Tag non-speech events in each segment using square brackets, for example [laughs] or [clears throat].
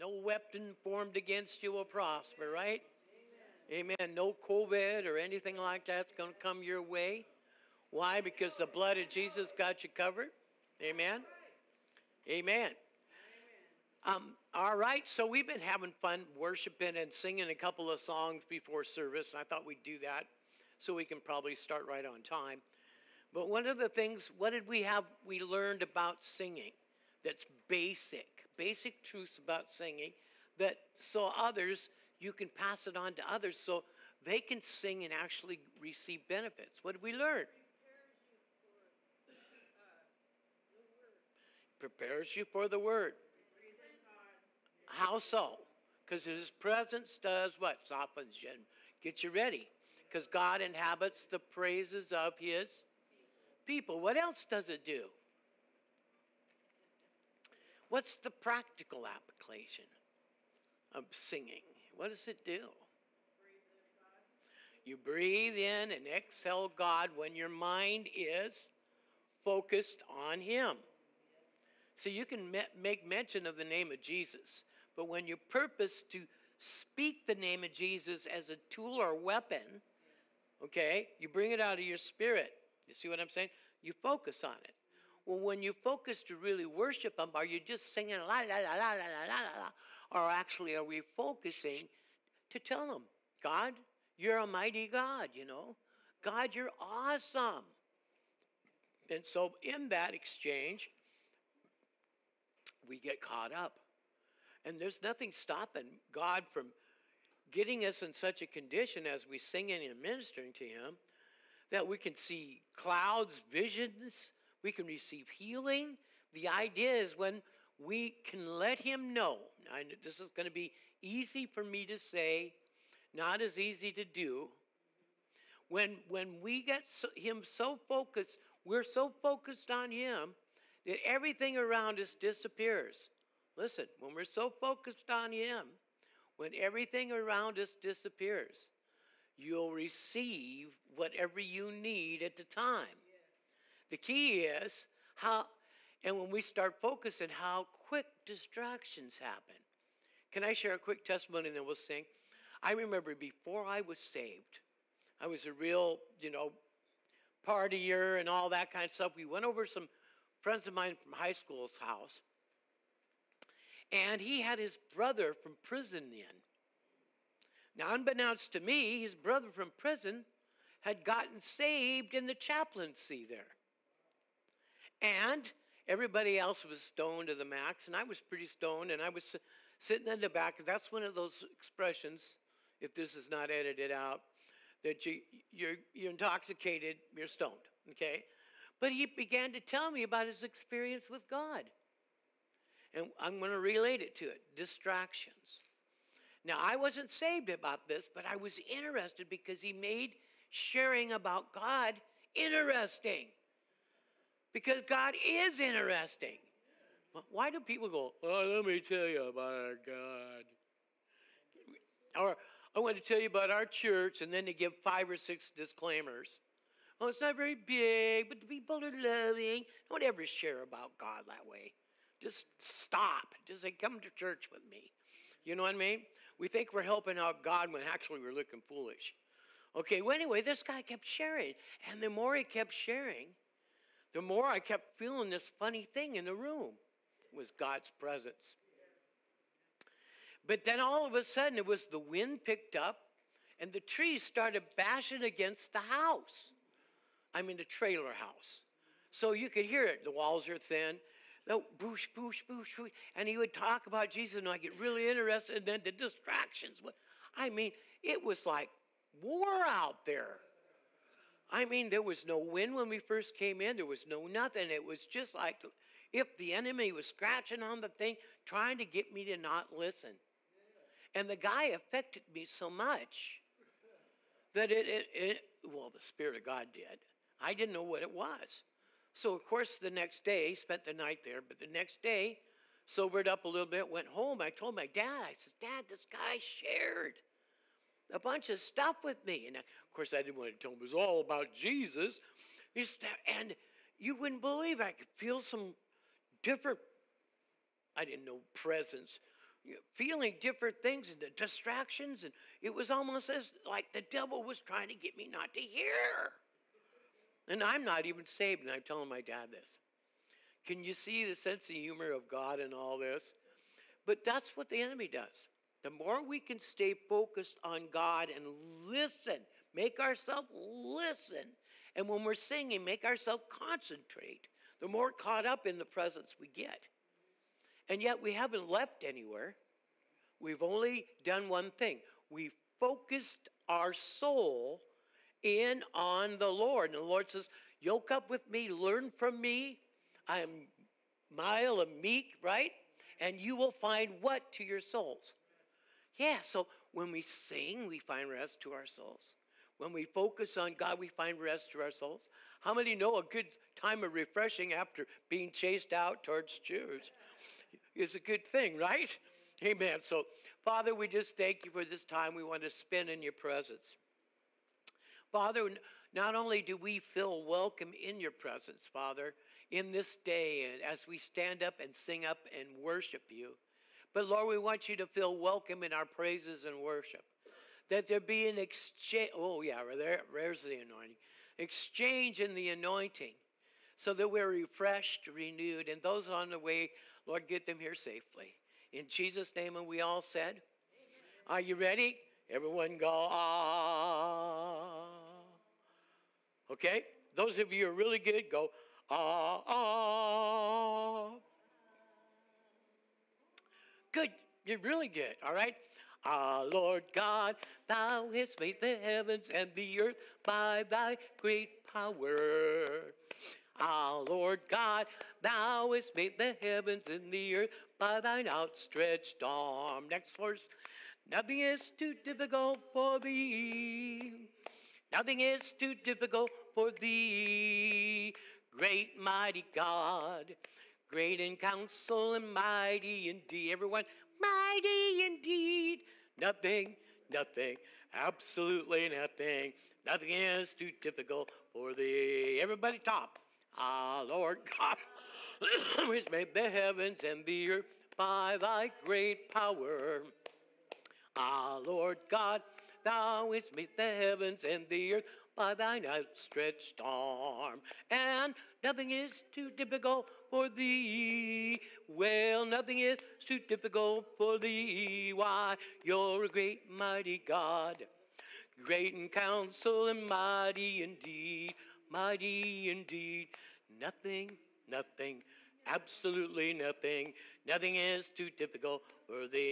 No weapon formed against you will prosper, right? Amen. Amen. No COVID or anything like that's going to come your way. Why? Because the blood of Jesus got you covered. Amen. Amen. Um, all right, so we've been having fun worshiping and singing a couple of songs before service, and I thought we'd do that so we can probably start right on time. But one of the things, what did we have? We learned about singing that's basic, basic truths about singing that so others, you can pass it on to others so they can sing and actually receive benefits. What did we learn? Prepares you for the word. How so? Because his presence does what? Softens you and gets you ready. Because God inhabits the praises of his people. What else does it do? What's the practical application of singing? What does it do? You breathe in and exhale God when your mind is focused on Him. So you can make mention of the name of Jesus, but when you purpose to speak the name of Jesus as a tool or weapon, okay, you bring it out of your spirit. You see what I'm saying? You focus on it. Well, when you focus to really worship Him, are you just singing la la la la la la la, or actually are we focusing to tell Him, God, you're a mighty God, you know, God, you're awesome. And so in that exchange, we get caught up. And there's nothing stopping God from getting us in such a condition as we sing and ministering to Him that we can see clouds, visions, we can receive healing. The idea is when we can let Him know. I, this is going to be easy for me to say, not as easy to do. When, when we get so, Him so focused, we're so focused on Him that everything around us disappears. Listen, when we're so focused on Him, when everything around us disappears, you'll receive whatever you need at the time. The key is how, and when we start focusing, how quick distractions happen. Can I share a quick testimony and then we'll sing? I remember before I was saved, I was a real, you know, partier and all that kind of stuff. We went over some friends of mine from high school's house, and he had his brother from prison in. Now, unbeknownst to me, his brother from prison had gotten saved in the chaplaincy there. And everybody else was stoned to the max, and I was pretty stoned, and I was sitting in the back. That's one of those expressions, if this is not edited out, that you, you're, you're intoxicated, you're stoned, okay? But he began to tell me about his experience with God. And I'm going to relate it to it distractions. Now, I wasn't saved about this, but I was interested because he made sharing about God interesting because God is interesting. Why do people go, oh, let me tell you about our God? Or I want to tell you about our church, and then they give five or six disclaimers. Oh, it's not very big, but the people are loving. Don't ever share about God that way. Just stop. Just say, come to church with me. You know what I mean? We think we're helping out God when actually we're looking foolish. Okay, well, anyway, this guy kept sharing. And the more he kept sharing, the more I kept feeling this funny thing in the room was God's presence. But then all of a sudden, it was the wind picked up and the trees started bashing against the house. I mean, the trailer house. So you could hear it. The walls are thin. The boosh, boosh, boosh, boosh. And he would talk about Jesus, and I get really interested. And then the distractions. I mean, it was like war out there. I mean, there was no wind when we first came in. There was no nothing. It was just like if the enemy was scratching on the thing, trying to get me to not listen. And the guy affected me so much that it, it, it well, the Spirit of God did. I didn't know what it was. So, of course, the next day, spent the night there, but the next day, sobered up a little bit, went home. I told my dad, I said, Dad, this guy shared a bunch of stuff with me. And of course, I didn't want to tell him it was all about Jesus. And you wouldn't believe I could feel some different, I didn't know presence, feeling different things and the distractions, and it was almost as like the devil was trying to get me not to hear. And I'm not even saved, and I'm telling my dad this. Can you see the sense of humor of God in all this? But that's what the enemy does. The more we can stay focused on God and listen, make ourselves listen, and when we're singing, make ourselves concentrate, the more caught up in the presence we get. And yet we haven't left anywhere. We've only done one thing. We focused our soul in on the Lord. And the Lord says, Yoke up with me, learn from me. I am mild and meek, right? And you will find what to your souls? Yeah, so when we sing, we find rest to our souls. When we focus on God, we find rest to our souls. How many know a good time of refreshing after being chased out towards Jews is a good thing, right? Amen. So, Father, we just thank you for this time we want to spend in your presence. Father, not only do we feel welcome in your presence, Father, in this day as we stand up and sing up and worship you, but Lord, we want you to feel welcome in our praises and worship. That there be an exchange. Oh, yeah, there, there's the anointing. Exchange in the anointing so that we're refreshed, renewed, and those on the way, Lord, get them here safely. In Jesus' name, and we all said, Amen. Are you ready? Everyone go, ah. Okay? Those of you who are really good, go, ah, ah. Good. You're really good. All right? Ah, Lord God, thou hast made the heavens and the earth by thy great power. Ah, Lord God, thou hast made the heavens and the earth by thine outstretched arm. Next verse. Nothing is too difficult for thee. Nothing is too difficult for thee, great mighty God. Great in counsel and mighty indeed. Everyone, mighty indeed. Nothing, nothing, absolutely nothing. Nothing is too difficult for thee. Everybody, top. Ah, Lord God, [coughs] which made the heavens and the earth by thy great power. Ah, Lord God, thou hast made the heavens and the earth by thine outstretched arm. And nothing is too difficult for thee. Well, nothing is too difficult for thee. Why, you're a great, mighty God. Great in counsel and mighty indeed, mighty indeed. Nothing, nothing, absolutely nothing. Nothing is too difficult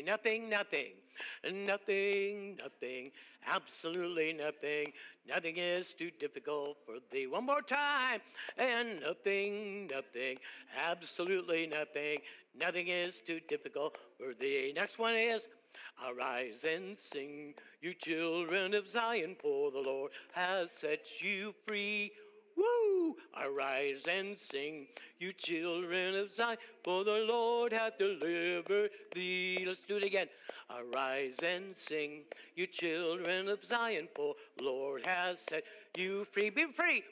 Nothing, nothing, nothing, nothing, absolutely nothing. Nothing is too difficult for thee. One more time. And nothing, nothing, absolutely nothing. Nothing is too difficult for thee. Next one is Arise and sing, you children of Zion, for the Lord has set you free. Woo! Arise and sing, you children of Zion, for the Lord hath delivered thee. Let's do it again. Arise and sing, you children of Zion, for Lord has set you free. Be free.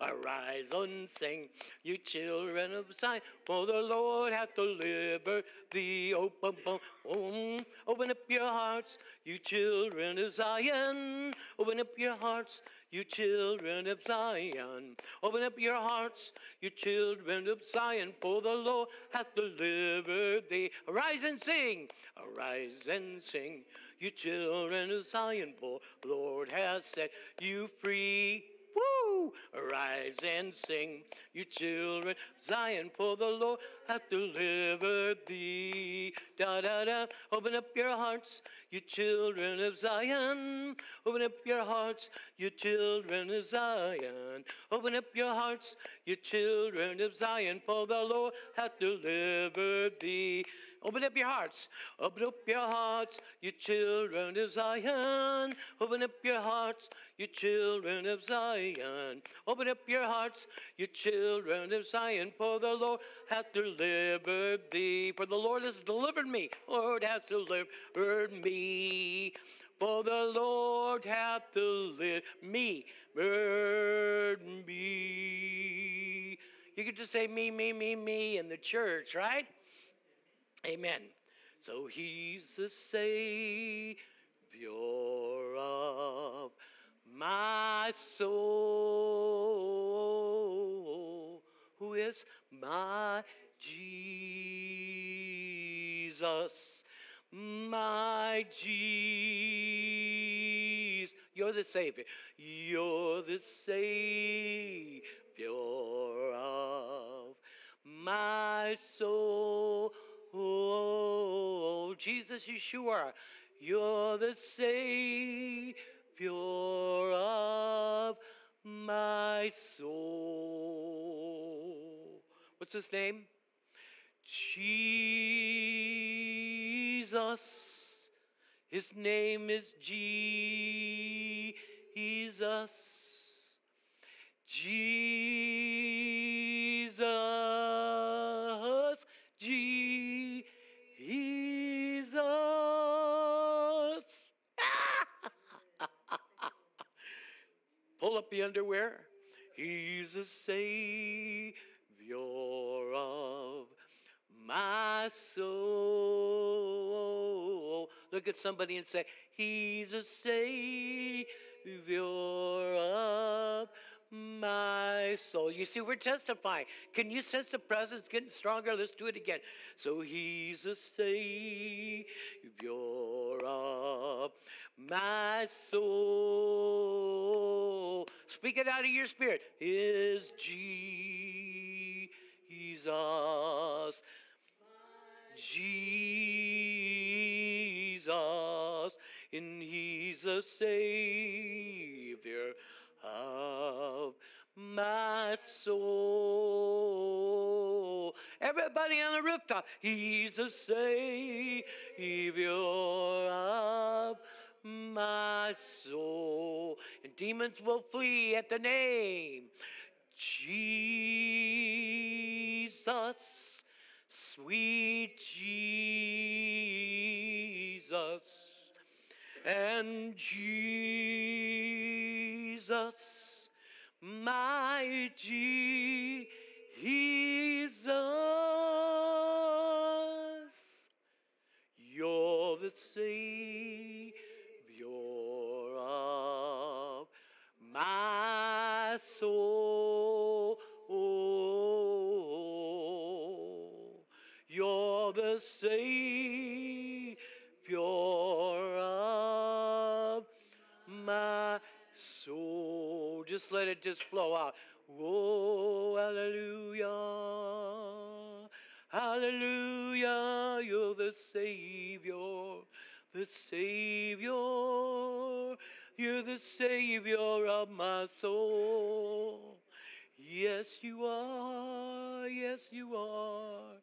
Arise and sing, you children of Zion, for the Lord hath delivered thee. Oh, open, open, open up your hearts, you children of Zion. Open up your hearts, you children of Zion. Open up your hearts, you children of Zion, for the Lord hath delivered thee. Arise and sing, arise and sing, you children of Zion, for the Lord has set you free. Arise and sing, you children, Zion, for the Lord hath delivered thee. Da da da. Open up your hearts, you children of Zion. Open up your hearts, you children of Zion. Open up your hearts, you children of Zion, for the Lord hath delivered thee. Open up your hearts. Open up your hearts, you children of Zion. Open up your hearts, you children of Zion. Open up your hearts, you children of Zion, for the Lord hath delivered thee. For the Lord has delivered me. Lord hath delivered me. For the Lord hath delivered me. me. You could just say me, me, me, me in the church, right? Amen. So he's the Savior of my soul. Who is my Jesus? My Jesus. You're the Savior. You're the Savior of my soul. Oh, Jesus, Yeshua, you're the Savior of my soul. What's his name? Jesus. His name is Jesus. Jesus. Jesus. [laughs] Pull up the underwear. He's a Savior of my soul. Look at somebody and say, He's a Savior of my soul. You see, we're testifying. Can you sense the presence getting stronger? Let's do it again. So He's a Savior of my soul. Speak it out of your spirit. Is Jesus. Jesus, and He's a Savior of my soul. Everybody on the rooftop, He's a Savior of my soul. And demons will flee at the name Jesus, sweet Jesus, and Jesus, my Jesus, you're the Savior of my soul. You're the Savior soul. Just let it just flow out. Oh, hallelujah. Hallelujah. You're the Savior, the Savior. You're the Savior of my soul. Yes, you are. Yes, you are.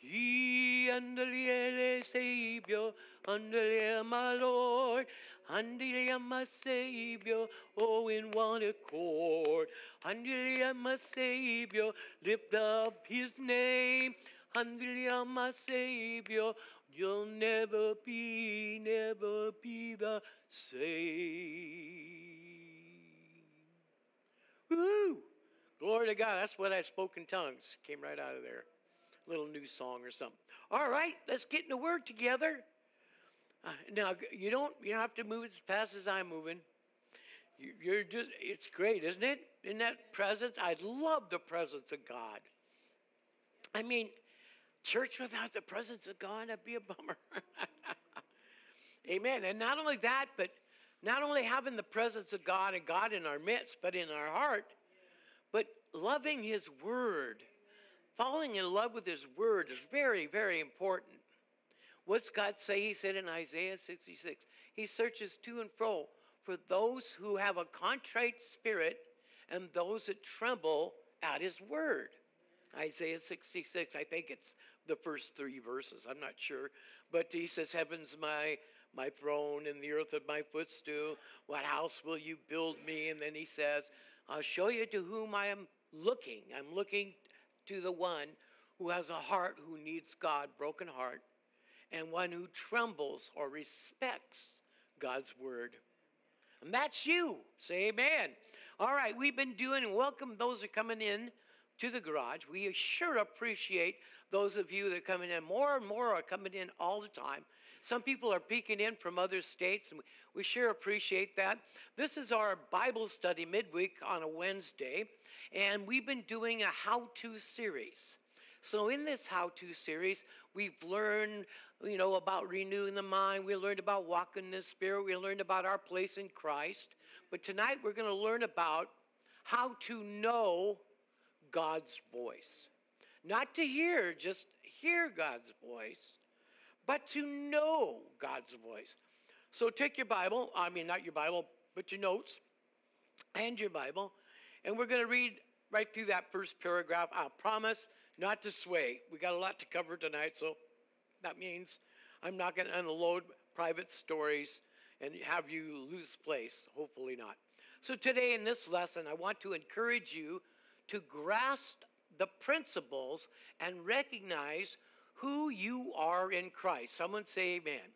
He andale Savior, andale my Lord, andale my Savior, oh in one accord. Andale my Savior, lift up His name. Andale my Savior, you'll never be, never be the same. Woo! Glory to God. That's what I spoke in tongues. Came right out of there little new song or something. All right, let's get in the word together. Uh, now you don't you don't have to move as fast as I'm moving. You, you're just it's great, isn't it? In that presence, I love the presence of God. I mean, church without the presence of God, that'd be a bummer. [laughs] Amen. And not only that, but not only having the presence of God and God in our midst, but in our heart, but loving His Word Falling in love with His Word is very, very important. What's God say? He said in Isaiah 66 He searches to and fro for those who have a contrite spirit and those that tremble at His Word. Isaiah 66, I think it's the first three verses, I'm not sure. But he says, Heaven's my my throne and the earth of my footstool. What house will you build me? And then he says, I'll show you to whom I am looking. I'm looking to the one who has a heart who needs God, broken heart, and one who trembles or respects God's word. And that's you. Say amen. All right, we've been doing, welcome those who are coming in to the garage. We sure appreciate those of you that are coming in. More and more are coming in all the time. Some people are peeking in from other states, and we sure appreciate that. This is our Bible study midweek on a Wednesday, and we've been doing a how to series. So, in this how to series, we've learned, you know, about renewing the mind. We learned about walking in the Spirit. We learned about our place in Christ. But tonight, we're going to learn about how to know God's voice. Not to hear, just hear God's voice, but to know God's voice. So take your Bible, I mean, not your Bible, but your notes and your Bible, and we're going to read right through that first paragraph. I promise not to sway. We got a lot to cover tonight, so that means I'm not going to unload private stories and have you lose place. Hopefully not. So today in this lesson, I want to encourage you to grasp the principles and recognize who you are in Christ. Someone say amen. amen.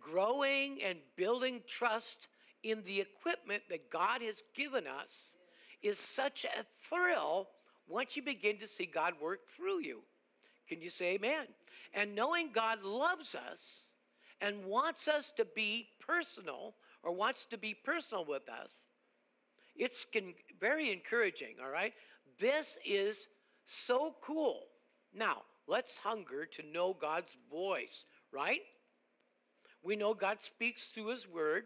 Growing and building trust in the equipment that God has given us is such a thrill once you begin to see God work through you. Can you say amen? And knowing God loves us and wants us to be personal or wants to be personal with us, it's very encouraging, all right? This is so cool. Now, let's hunger to know God's voice, right? We know God speaks through His Word.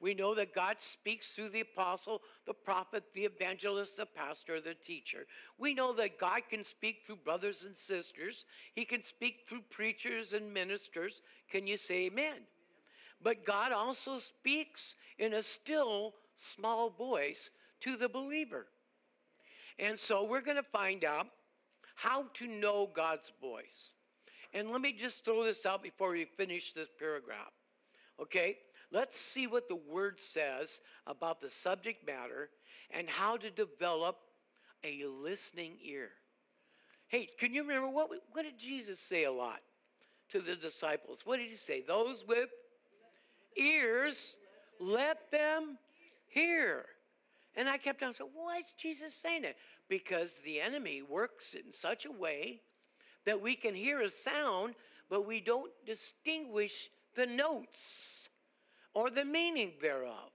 We know that God speaks through the apostle, the prophet, the evangelist, the pastor, the teacher. We know that God can speak through brothers and sisters. He can speak through preachers and ministers. Can you say amen? But God also speaks in a still small voice to the believer. And so we're going to find out how to know God's voice. And let me just throw this out before we finish this paragraph. Okay? Let's see what the word says about the subject matter and how to develop a listening ear. Hey, can you remember what, what did Jesus say a lot to the disciples? What did he say? Those with ears, let them hear. And I kept on saying, why is Jesus saying it? Because the enemy works in such a way that we can hear a sound, but we don't distinguish the notes or the meaning thereof.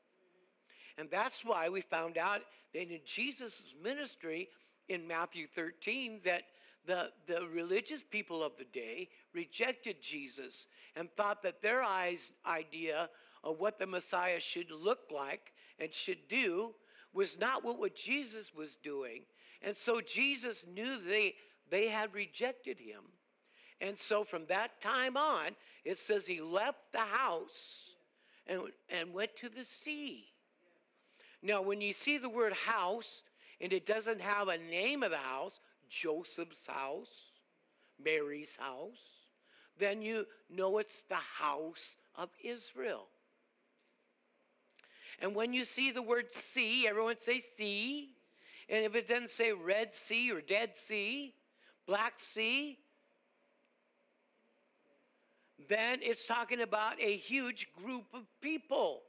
And that's why we found out that in Jesus' ministry in Matthew 13 that the, the religious people of the day rejected Jesus and thought that their eyes, idea of what the Messiah should look like and should do was not what, what Jesus was doing. And so Jesus knew they, they had rejected him. And so from that time on, it says he left the house and, and went to the sea. Now, when you see the word house and it doesn't have a name of the house, Joseph's house, Mary's house, then you know it's the house of Israel. And when you see the word sea, everyone say sea. And if it doesn't say Red Sea or Dead Sea, Black Sea, then it's talking about a huge group of people,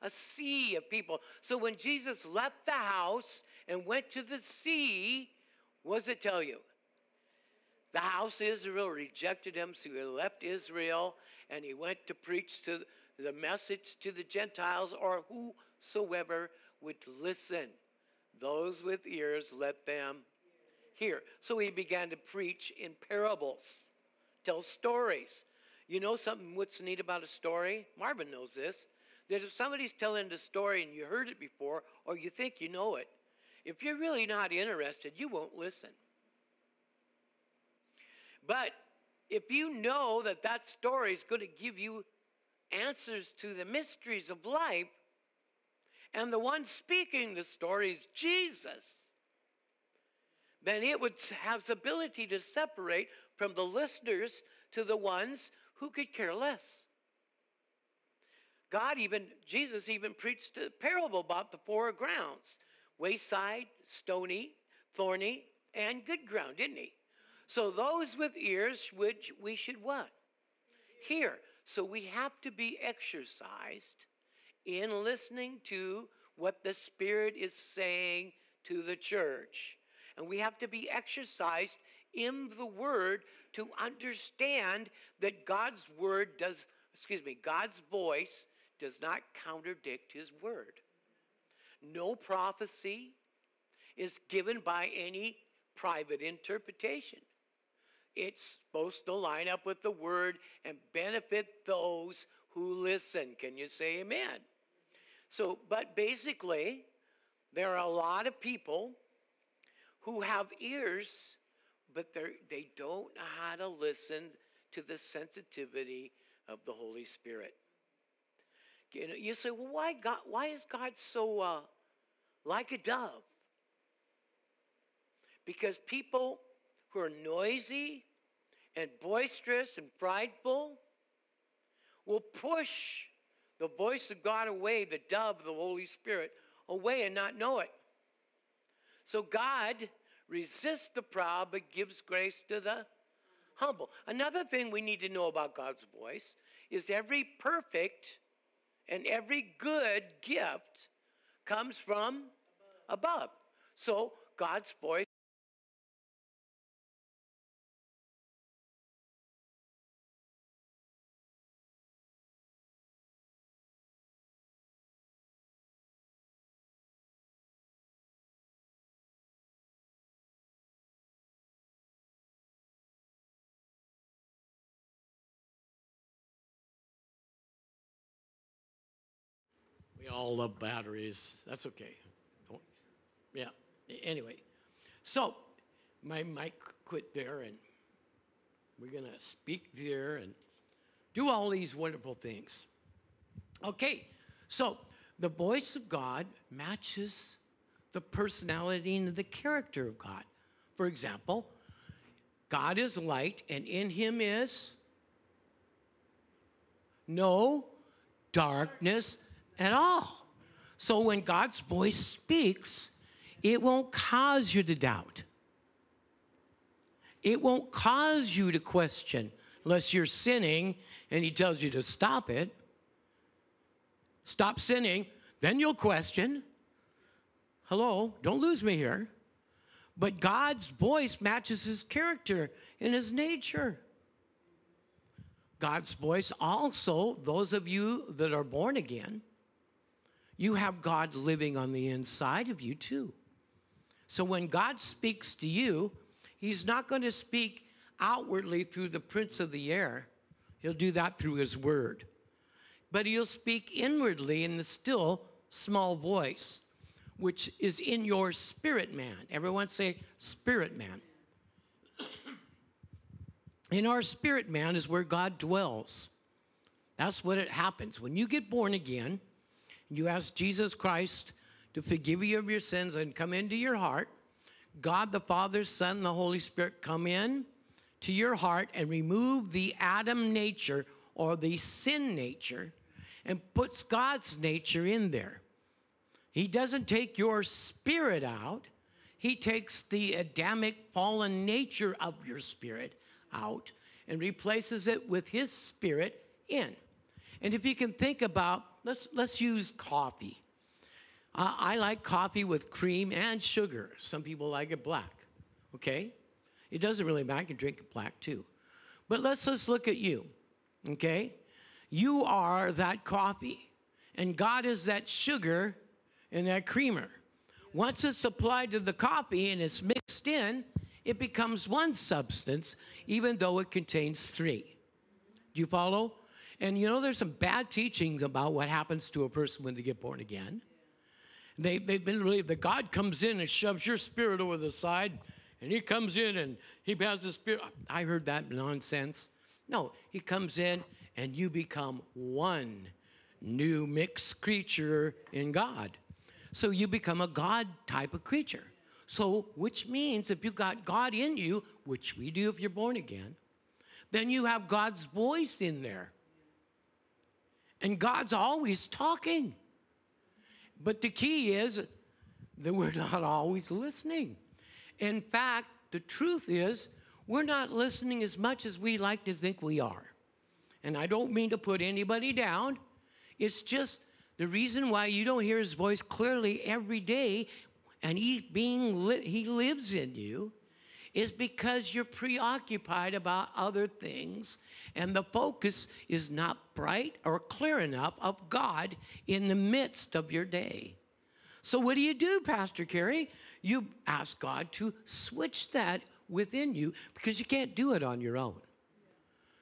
a sea of people. So when Jesus left the house and went to the sea, what does it tell you? The house Israel rejected him, so he left Israel and he went to preach to the message to the Gentiles or whosoever would listen. Those with ears, let them hear. So he began to preach in parables, tell stories. You know something what's neat about a story? Marvin knows this. That if somebody's telling the story and you heard it before or you think you know it, if you're really not interested, you won't listen. But if you know that that story is going to give you answers to the mysteries of life, and the one speaking the story is Jesus, then it would have the ability to separate from the listeners to the ones who could care less. God even, Jesus even preached a parable about the four grounds wayside, stony, thorny, and good ground, didn't he? So those with ears, which we should what? Hear. So we have to be exercised in listening to what the Spirit is saying to the church. And we have to be exercised in the Word to understand that God's Word does, excuse me, God's voice does not contradict His Word. No prophecy is given by any private interpretation. It's supposed to line up with the Word and benefit those who listen. Can you say amen? So, but basically, there are a lot of people who have ears, but they don't know how to listen to the sensitivity of the Holy Spirit. You, know, you say, well, why, God, why is God so uh, like a dove? Because people who are noisy and boisterous and prideful will push the voice of God away, the dove, the Holy Spirit, away and not know it. So God resists the proud but gives grace to the humble. Another thing we need to know about God's voice is every perfect and every good gift comes from above. So God's voice all love batteries. That's okay. Yeah. Anyway, so my mic quit there, and we're going to speak there and do all these wonderful things. Okay, so the voice of God matches the personality and the character of God. For example, God is light, and in him is no darkness at all. So when God's voice speaks, it won't cause you to doubt. It won't cause you to question unless you're sinning and He tells you to stop it. Stop sinning, then you'll question. Hello, don't lose me here. But God's voice matches His character and His nature. God's voice also, those of you that are born again, you have God living on the inside of you too. So when God speaks to you, He's not going to speak outwardly through the prince of the air, He'll do that through His word. But He'll speak inwardly in the still small voice, which is in your spirit man. Everyone say, spirit man. [clears throat] in our spirit man is where God dwells. That's what it happens. When you get born again, you ask Jesus Christ to forgive you of your sins and come into your heart, God the Father, Son, the Holy Spirit come in to your heart and remove the Adam nature or the sin nature and puts God's nature in there. He doesn't take your spirit out, He takes the Adamic fallen nature of your spirit out and replaces it with His spirit in. And if you can think about let's, let's use coffee. I like coffee with cream and sugar. Some people like it black, okay? It doesn't really matter. I can drink it black too. But let's just look at you, okay? You are that coffee, and God is that sugar and that creamer. Once it's applied to the coffee and it's mixed in, it becomes one substance, even though it contains three. Do you follow? And you know, there's some bad teachings about what happens to a person when they get born again. They, they've been believed that God comes in and shoves your spirit over the side, and He comes in and He has the spirit. I heard that nonsense. No, He comes in and you become one new mixed creature in God. So you become a God type of creature. So, which means if you got God in you, which we do if you're born again, then you have God's voice in there. And God's always talking. But the key is that we're not always listening. In fact, the truth is, we're not listening as much as we like to think we are. And I don't mean to put anybody down. It's just the reason why you don't hear his voice clearly every day and he being li- he lives in you is because you're preoccupied about other things and the focus is not bright or clear enough of God in the midst of your day. So what do you do, Pastor Kerry? You ask God to switch that within you because you can't do it on your own.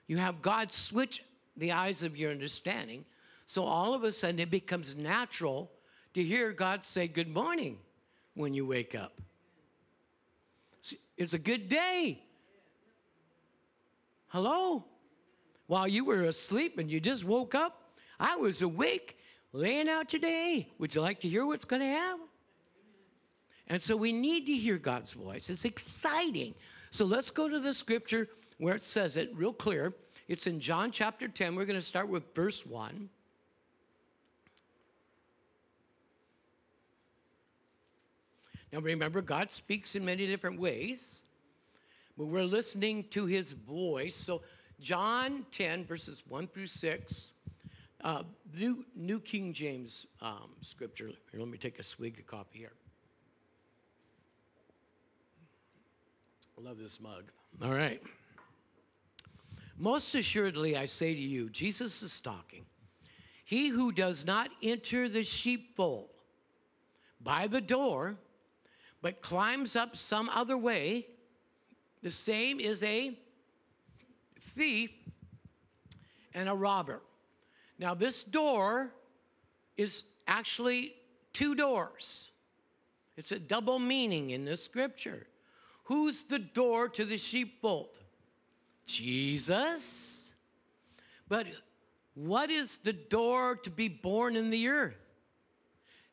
You have God switch the eyes of your understanding. So all of a sudden it becomes natural to hear God say good morning when you wake up. It's a good day. Hello? While you were asleep and you just woke up, I was awake, laying out today. Would you like to hear what's going to happen? And so we need to hear God's voice. It's exciting. So let's go to the scripture where it says it real clear. It's in John chapter 10. We're going to start with verse 1. Now remember, God speaks in many different ways, but we're listening to his voice. So, John 10, verses 1 through 6, uh, New, New King James um, scripture. Here, let me take a swig of coffee here. I love this mug. All right. Most assuredly, I say to you, Jesus is talking. He who does not enter the sheepfold by the door, but climbs up some other way, the same is a thief and a robber. Now, this door is actually two doors. It's a double meaning in the scripture. Who's the door to the sheepfold? Jesus. But what is the door to be born in the earth?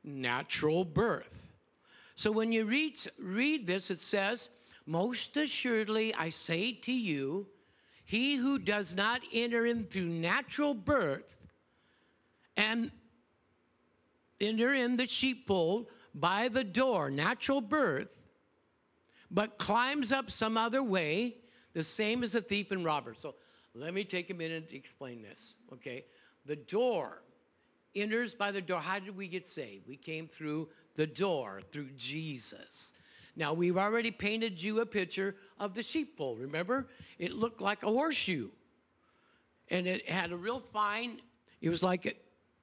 Natural birth. So when you read, read this, it says, Most assuredly I say to you, he who does not enter in through natural birth and enter in the sheepfold by the door, natural birth, but climbs up some other way, the same as a thief and robber. So let me take a minute to explain this, okay? The door enters by the door. How did we get saved? We came through the door through Jesus. Now, we've already painted you a picture of the sheepfold, remember? It looked like a horseshoe. And it had a real fine, it was like a,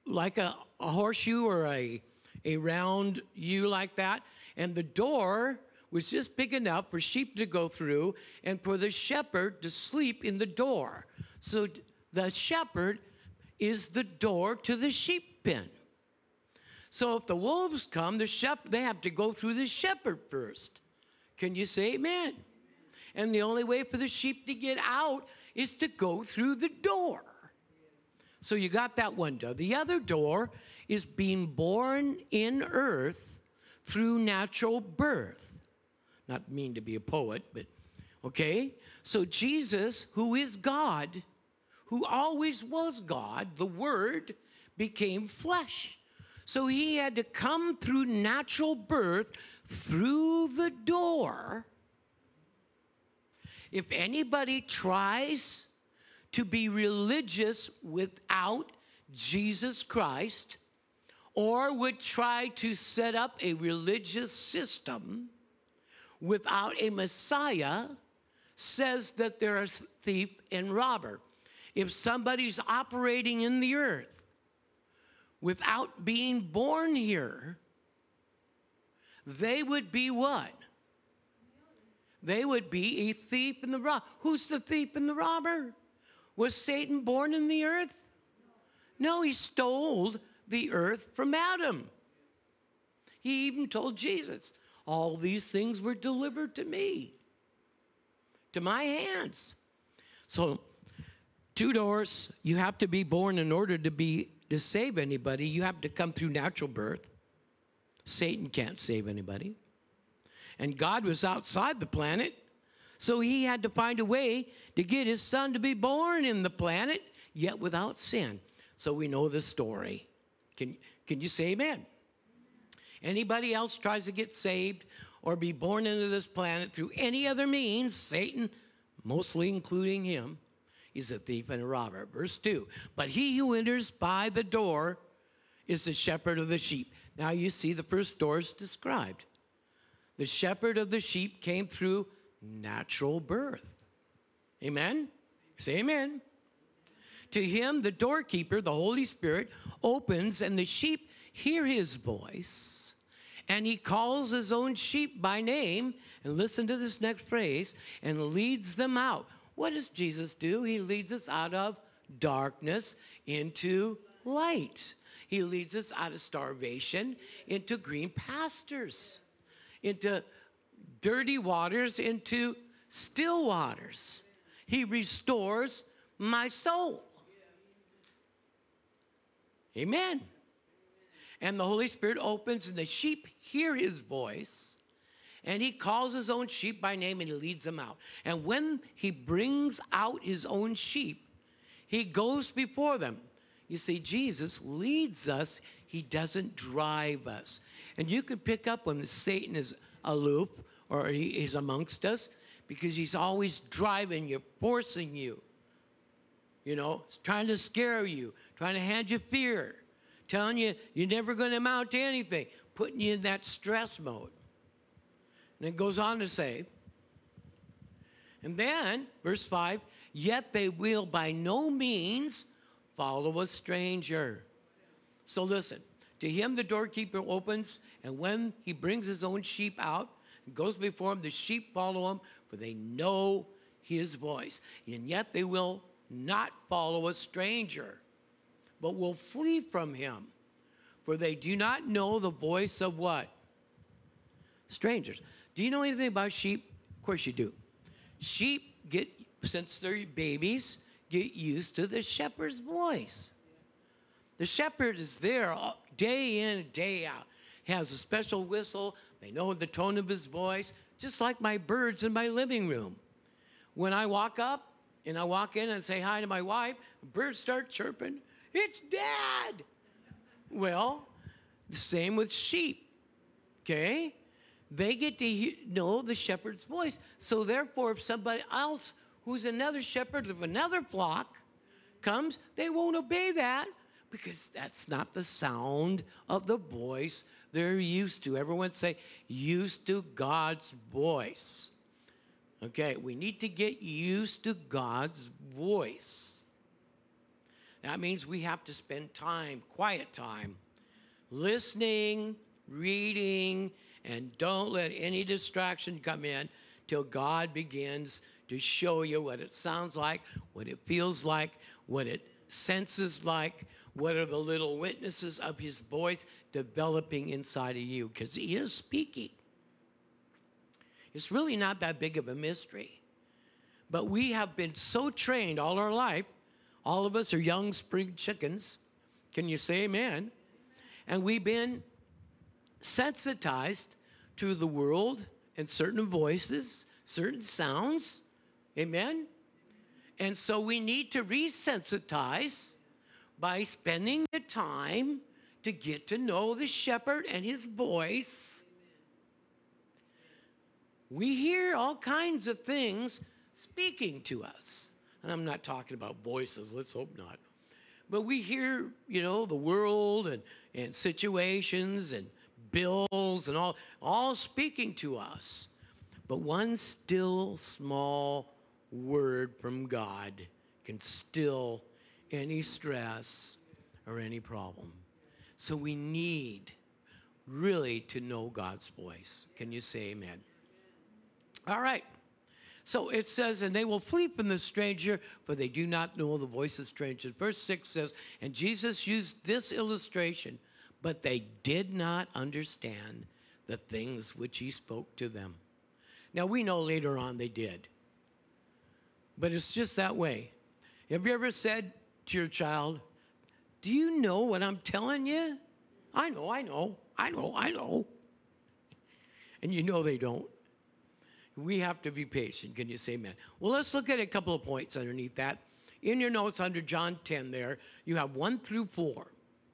like a, a horseshoe or a, a round U like that. And the door was just big enough for sheep to go through and for the shepherd to sleep in the door. So the shepherd is the door to the sheep pen. So if the wolves come, the shepherd, they have to go through the shepherd first. Can you say amen? And the only way for the sheep to get out is to go through the door. So you got that one door. The other door is being born in earth through natural birth. Not mean to be a poet, but okay. So Jesus, who is God, who always was God, the Word, became flesh so he had to come through natural birth through the door. If anybody tries to be religious without Jesus Christ, or would try to set up a religious system without a Messiah, says that they're a thief and robber. If somebody's operating in the earth without being born here, they would be what? They would be a thief and the robber. Who's the thief and the robber? Was Satan born in the earth? No, he stole the earth from Adam. He even told Jesus, All these things were delivered to me, to my hands. So, two doors, you have to be born in order to be to save anybody, you have to come through natural birth. Satan can't save anybody. And God was outside the planet, so he had to find a way to get his son to be born in the planet, yet without sin. So we know the story. Can, can you say amen? Anybody else tries to get saved or be born into this planet through any other means, Satan, mostly including him, is a thief and a robber. Verse 2 But he who enters by the door is the shepherd of the sheep. Now you see the first doors described. The shepherd of the sheep came through natural birth. Amen? Say amen. To him, the doorkeeper, the Holy Spirit, opens, and the sheep hear his voice. And he calls his own sheep by name. And listen to this next phrase and leads them out. What does Jesus do? He leads us out of darkness into light. He leads us out of starvation into green pastures, into dirty waters, into still waters. He restores my soul. Amen. And the Holy Spirit opens, and the sheep hear his voice. And he calls his own sheep by name and he leads them out. And when he brings out his own sheep, he goes before them. You see, Jesus leads us, he doesn't drive us. And you can pick up when Satan is aloof or he is amongst us because he's always driving you, forcing you, you know, trying to scare you, trying to hand you fear telling you you're never going to amount to anything, putting you in that stress mode. And it goes on to say, and then, verse 5, yet they will by no means follow a stranger. So listen, to him the doorkeeper opens, and when he brings his own sheep out and goes before him, the sheep follow him, for they know his voice. And yet they will not follow a stranger but will flee from him. For they do not know the voice of what? Strangers. Do you know anything about sheep? Of course you do. Sheep get, since they're babies, get used to the shepherd's voice. The shepherd is there day in day out. He has a special whistle. They know the tone of his voice, just like my birds in my living room. When I walk up and I walk in and say hi to my wife, birds start chirping. It's dad. Well, the same with sheep, okay? They get to hear, know the shepherd's voice. So, therefore, if somebody else who's another shepherd of another flock comes, they won't obey that because that's not the sound of the voice they're used to. Everyone say, used to God's voice. Okay, we need to get used to God's voice. That means we have to spend time, quiet time, listening, reading, and don't let any distraction come in till God begins to show you what it sounds like, what it feels like, what it senses like, what are the little witnesses of his voice developing inside of you, because he is speaking. It's really not that big of a mystery. But we have been so trained all our life all of us are young spring chickens. Can you say amen? And we've been sensitized to the world and certain voices, certain sounds. Amen? And so we need to resensitize by spending the time to get to know the shepherd and his voice. We hear all kinds of things speaking to us. And I'm not talking about voices, let's hope not. But we hear, you know, the world and, and situations and bills and all, all speaking to us. But one still small word from God can still any stress or any problem. So we need really to know God's voice. Can you say amen? All right. So it says, and they will flee from the stranger, for they do not know the voice of strangers. Verse 6 says, and Jesus used this illustration, but they did not understand the things which he spoke to them. Now we know later on they did, but it's just that way. Have you ever said to your child, Do you know what I'm telling you? I know, I know, I know, I know. And you know they don't. We have to be patient. Can you say amen? Well, let's look at a couple of points underneath that. In your notes under John 10, there, you have one through four.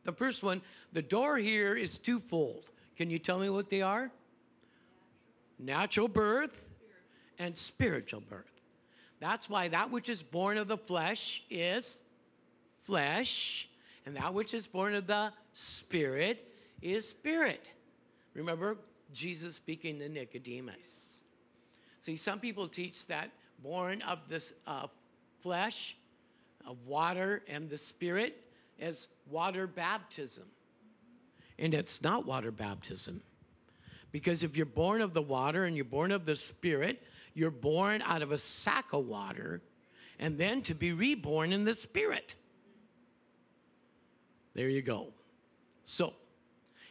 The first one, the door here is twofold. Can you tell me what they are? Natural birth and spiritual birth. That's why that which is born of the flesh is flesh, and that which is born of the spirit is spirit. Remember, Jesus speaking to Nicodemus. See, some people teach that born of this uh, flesh, of water, and the spirit as water baptism. And it's not water baptism. Because if you're born of the water and you're born of the spirit, you're born out of a sack of water and then to be reborn in the spirit. There you go. So,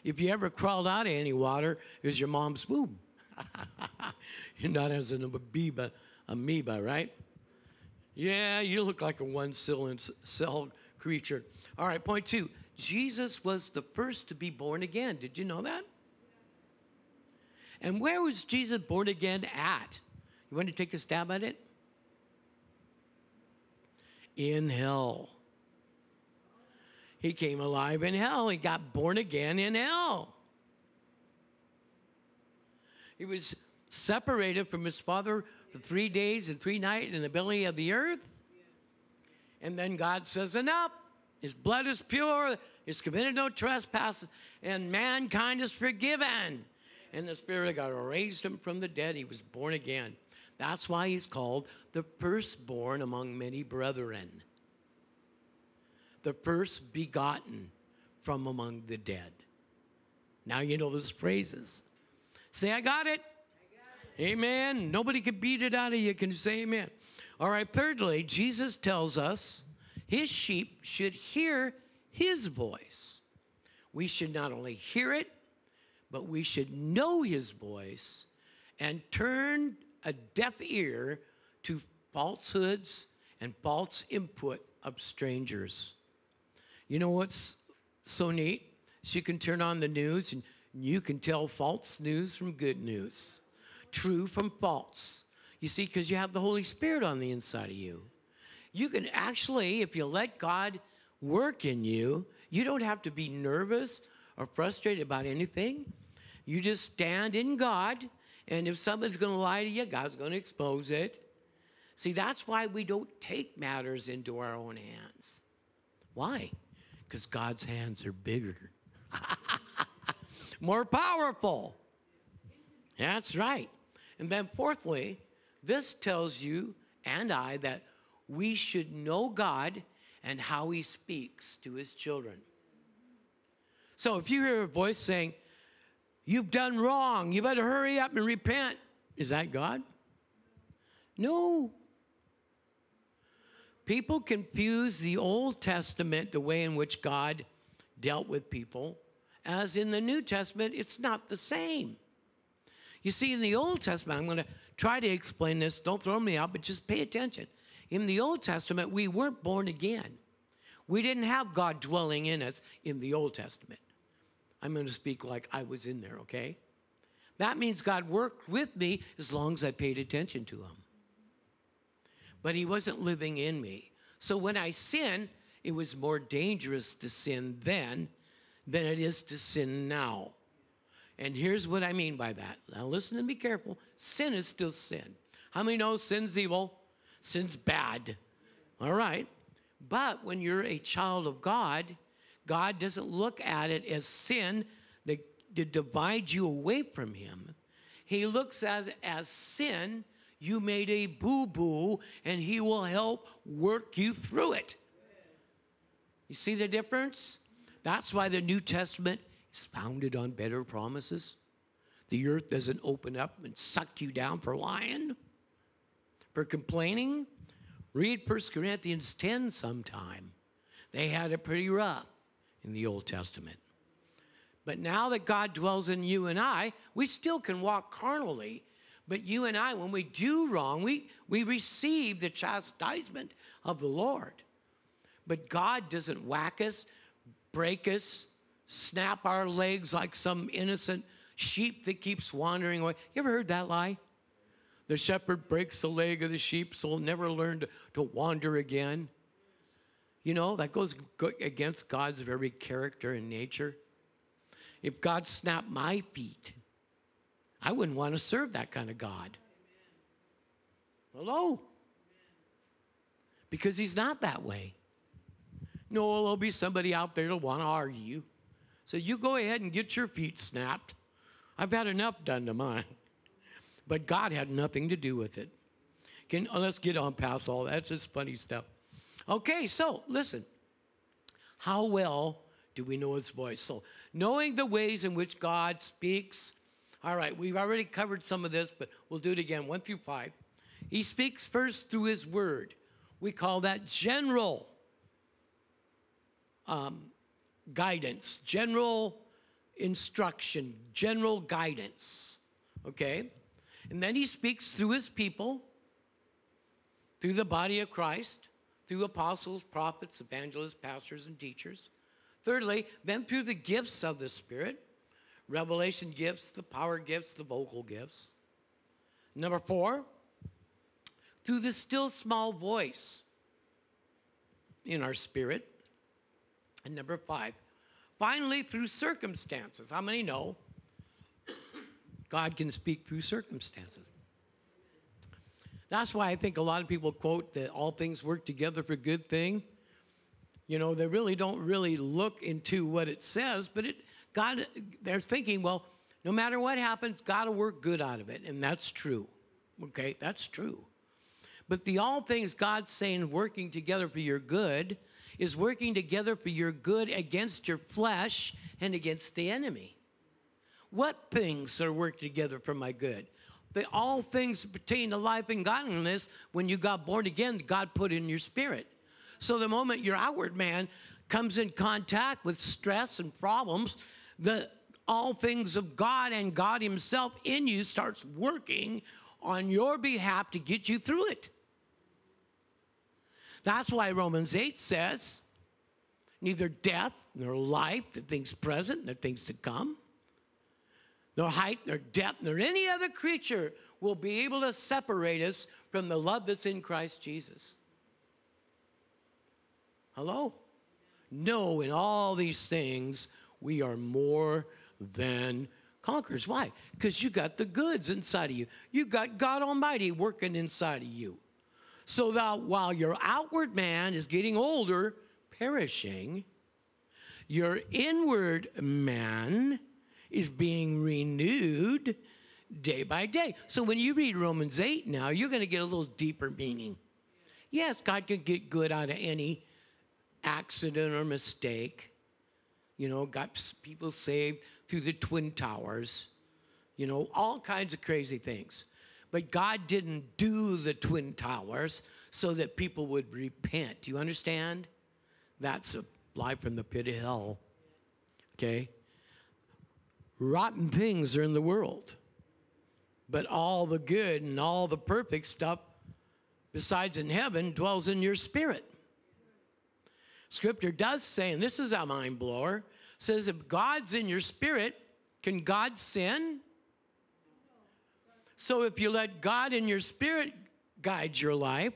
if you ever crawled out of any water, it was your mom's womb. [laughs] You're not as an amoeba, amoeba, right? Yeah, you look like a one cell creature. All right, point two Jesus was the first to be born again. Did you know that? And where was Jesus born again at? You want to take a stab at it? In hell. He came alive in hell. He got born again in hell. He was separated from his father for three days and three nights in the belly of the earth. And then God says, Enough. His blood is pure. He's committed no trespasses. And mankind is forgiven. And the Spirit of God raised him from the dead. He was born again. That's why he's called the firstborn among many brethren the first begotten from among the dead. Now you know those phrases. Say, I got it. I got it. Amen. Nobody can beat it out of you. Can you say amen? All right, thirdly, Jesus tells us his sheep should hear his voice. We should not only hear it, but we should know his voice and turn a deaf ear to falsehoods and false input of strangers. You know what's so neat? She can turn on the news and you can tell false news from good news, true from false. You see, because you have the Holy Spirit on the inside of you. You can actually, if you let God work in you, you don't have to be nervous or frustrated about anything. You just stand in God, and if someone's going to lie to you, God's going to expose it. See, that's why we don't take matters into our own hands. Why? Because God's hands are bigger, [laughs] more powerful. That's right. And then, fourthly, this tells you and I that we should know God and how He speaks to His children. So if you hear a voice saying, You've done wrong, you better hurry up and repent, is that God? No. People confuse the Old Testament, the way in which God dealt with people, as in the New Testament, it's not the same. You see, in the Old Testament, I'm going to try to explain this, don't throw me out, but just pay attention. In the Old Testament, we weren't born again. We didn't have God dwelling in us in the Old Testament. I'm going to speak like I was in there, okay? That means God worked with me as long as I paid attention to Him but he wasn't living in me. So when I sin, it was more dangerous to sin then than it is to sin now. And here's what I mean by that. Now listen and be careful. Sin is still sin. How many know sin's evil? Sin's bad. All right. But when you're a child of God, God doesn't look at it as sin that, divides you away from Him. He looks at it as sin you made a boo boo, and He will help work you through it. You see the difference? That's why the New Testament is founded on better promises. The earth doesn't open up and suck you down for lying, for complaining. Read 1 Corinthians 10 sometime. They had it pretty rough in the Old Testament. But now that God dwells in you and I, we still can walk carnally but you and I, when we do wrong, we, we receive the chastisement of the Lord. But God doesn't whack us, break us, snap our legs like some innocent sheep that keeps wandering away. You ever heard that lie? The shepherd breaks the leg of the sheep so he'll never learn to, to wander again. You know, that goes against God's very character and nature. If God snapped my feet, I wouldn't want to serve that kind of God. Hello? Because he's not that way. No, there'll be somebody out there that'll want to argue. So you go ahead and get your feet snapped. I've had enough done to mine. But God had nothing to do with it. Can, uh, let's get on past all that. That's just funny stuff. Okay, so listen. How well do we know his voice? So, knowing the ways in which God speaks. All right, we've already covered some of this, but we'll do it again one through five. He speaks first through his word. We call that general um, guidance, general instruction, general guidance. Okay? And then he speaks through his people, through the body of Christ, through apostles, prophets, evangelists, pastors, and teachers. Thirdly, then through the gifts of the Spirit revelation gifts, the power gifts, the vocal gifts. Number four, through the still small voice in our spirit. And number five, finally, through circumstances. How many know God can speak through circumstances? That's why I think a lot of people quote that all things work together for good thing. You know, they really don't really look into what it says, but it God they're thinking, well, no matter what happens, God will work good out of it, and that's true. Okay, that's true. But the all things God's saying working together for your good is working together for your good against your flesh and against the enemy. What things are working together for my good? The all things pertain to life and godliness when you got born again, God put in your spirit. So the moment your outward man comes in contact with stress and problems, the all things of God and God Himself in you starts working on your behalf to get you through it. That's why Romans 8 says, neither death nor life, the things present, nor things to come, nor height, nor depth, nor any other creature will be able to separate us from the love that's in Christ Jesus. Hello? No, in all these things, we are more than conquerors. Why? Because you got the goods inside of you. You got God Almighty working inside of you so that while your outward man is getting older, perishing, your inward man is being renewed day by day. So when you read Romans 8 now, you're going to get a little deeper meaning. Yes, God can get good out of any accident or mistake. You know, got people saved through the Twin Towers, you know, all kinds of crazy things. But God didn't do the Twin Towers so that people would repent. Do you understand? That's a lie from the pit of hell. Okay? Rotten things are in the world. But all the good and all the perfect stuff, besides in heaven, dwells in your spirit. Scripture does say, and this is a mind blower, says if God's in your spirit, can God sin? So if you let God and your spirit guide your life,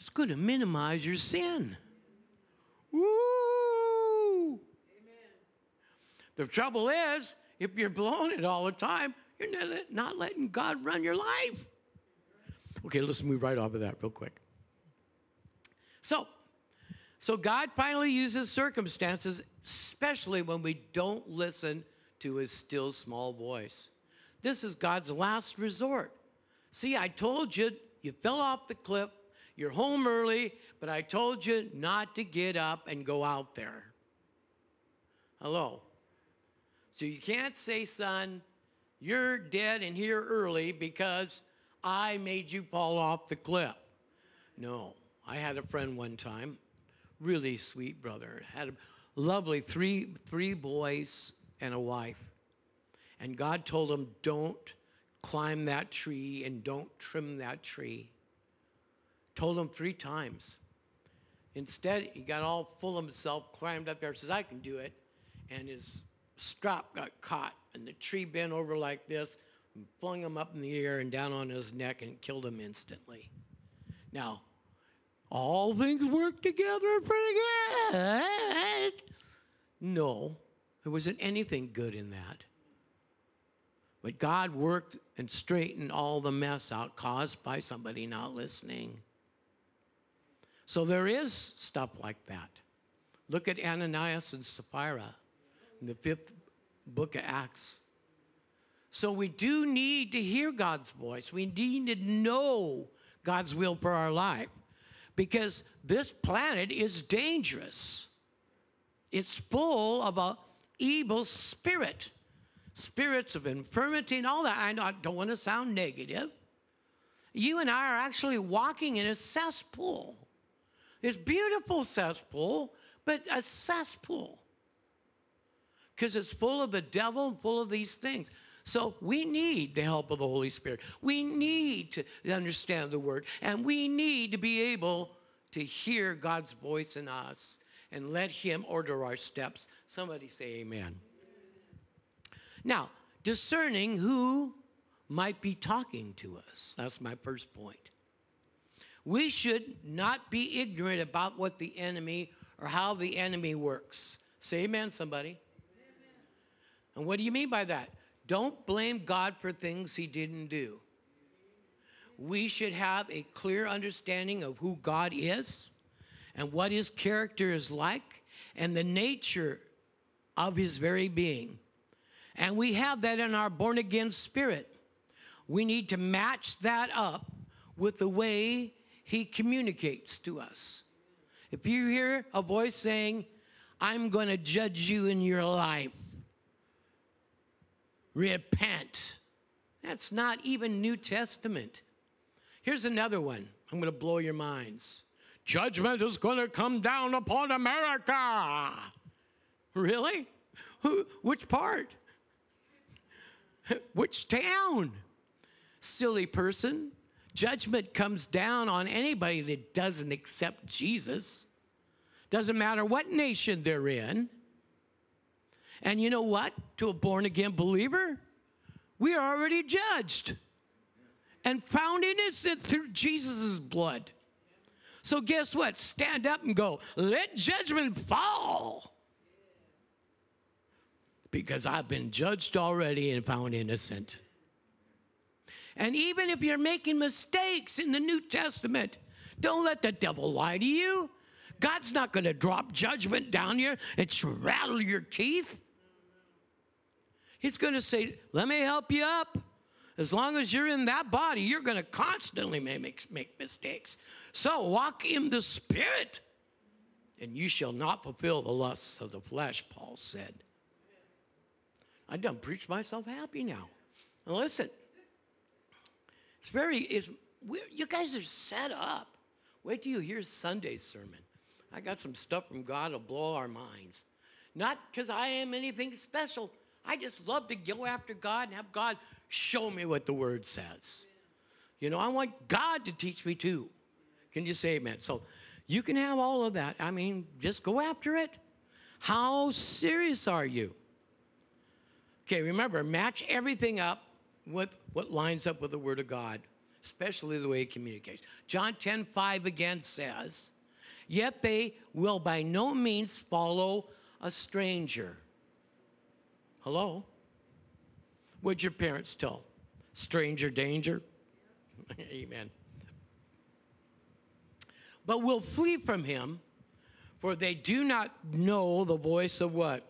it's going to minimize your sin. Woo! Amen. The trouble is, if you're blowing it all the time, you're not letting God run your life. Okay, let's move right off of that real quick. So, so God finally uses circumstances, especially when we don't listen to his still small voice. This is God's last resort. See, I told you, you fell off the cliff, you're home early, but I told you not to get up and go out there. Hello. So you can't say, son, you're dead and here early because I made you fall off the cliff. No, I had a friend one time, really sweet brother, had a lovely three, three boys and a wife. And God told him, Don't climb that tree and don't trim that tree. Told him three times. Instead, he got all full of himself, climbed up there, says, I can do it. And his strap got caught, and the tree bent over like this, and flung him up in the air and down on his neck and killed him instantly. Now, all things work together pretty good. No, there wasn't anything good in that. But God worked and straightened all the mess out caused by somebody not listening. So there is stuff like that. Look at Ananias and Sapphira in the fifth book of Acts. So we do need to hear God's voice. We need to know God's will for our life because this planet is dangerous. It's full of a evil spirit, spirits of infirmity and all that. I don't want to sound negative. You and I are actually walking in a cesspool. It's beautiful cesspool, but a cesspool because it's full of the devil and full of these things. So we need the help of the Holy Spirit. We need to understand the word, and we need to be able to hear God's voice in us and let Him order our steps. Somebody say amen. Now, discerning who might be talking to us. That's my first point. We should not be ignorant about what the enemy or how the enemy works. Say amen, somebody. And what do you mean by that? Don't blame God for things he didn't do. We should have a clear understanding of who God is and what his character is like and the nature of his very being. And we have that in our born again spirit. We need to match that up with the way he communicates to us. If you hear a voice saying, I'm going to judge you in your life, repent. That's not even New Testament. Here's another one. I'm going to blow your minds. Judgment is going to come down upon America. Really? Who, which part? [laughs] Which town? Silly person. Judgment comes down on anybody that doesn't accept Jesus. Doesn't matter what nation they're in. And you know what? To a born again believer, we are already judged and found innocent through Jesus' blood. So, guess what? Stand up and go, let judgment fall. Because I've been judged already and found innocent. And even if you're making mistakes in the New Testament, don't let the devil lie to you. God's not going to drop judgment down here and rattle your teeth. He's going to say, Let me help you up. As long as you're in that body, you're going to constantly make, make mistakes. So walk in the Spirit, and you shall not fulfill the lusts of the flesh, Paul said. I done preached myself happy now. Now listen, it's very, it's, you guys are set up. Wait till you hear Sunday's sermon. I got some stuff from God to blow our minds. Not because I am anything special. I just love to go after God and have God show me what the word says. You know, I want God to teach me too. Can you say amen? So you can have all of that. I mean, just go after it. How serious are you? Okay, remember, match everything up with what lines up with the Word of God, especially the way He communicates. John 10 5 again says, Yet they will by no means follow a stranger. Hello? What'd your parents tell? Stranger danger? [laughs] Amen. But will flee from him, for they do not know the voice of what?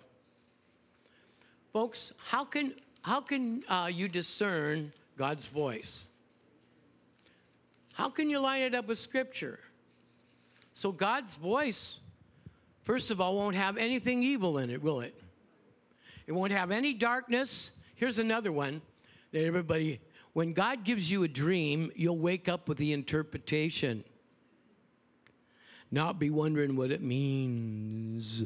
Folks, how can, how can uh, you discern God's voice? How can you line it up with Scripture? So, God's voice, first of all, won't have anything evil in it, will it? It won't have any darkness. Here's another one that everybody, when God gives you a dream, you'll wake up with the interpretation, not be wondering what it means.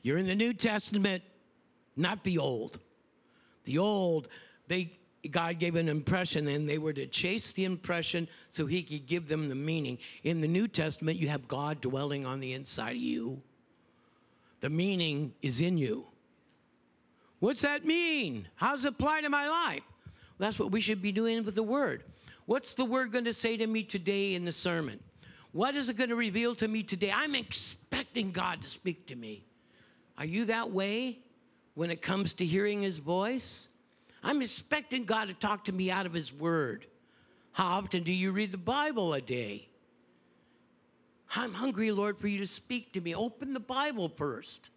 You're in the New Testament, not the Old. The Old, they God gave an impression and they were to chase the impression so he could give them the meaning. In the New Testament, you have God dwelling on the inside of you. The meaning is in you. What's that mean? How does it apply to my life? Well, that's what we should be doing with the Word. What's the Word going to say to me today in the sermon? What is it going to reveal to me today? I'm expecting God to speak to me. Are you that way when it comes to hearing His voice? I'm expecting God to talk to me out of His Word. How often do you read the Bible a day? I'm hungry, Lord, for you to speak to me. Open the Bible first.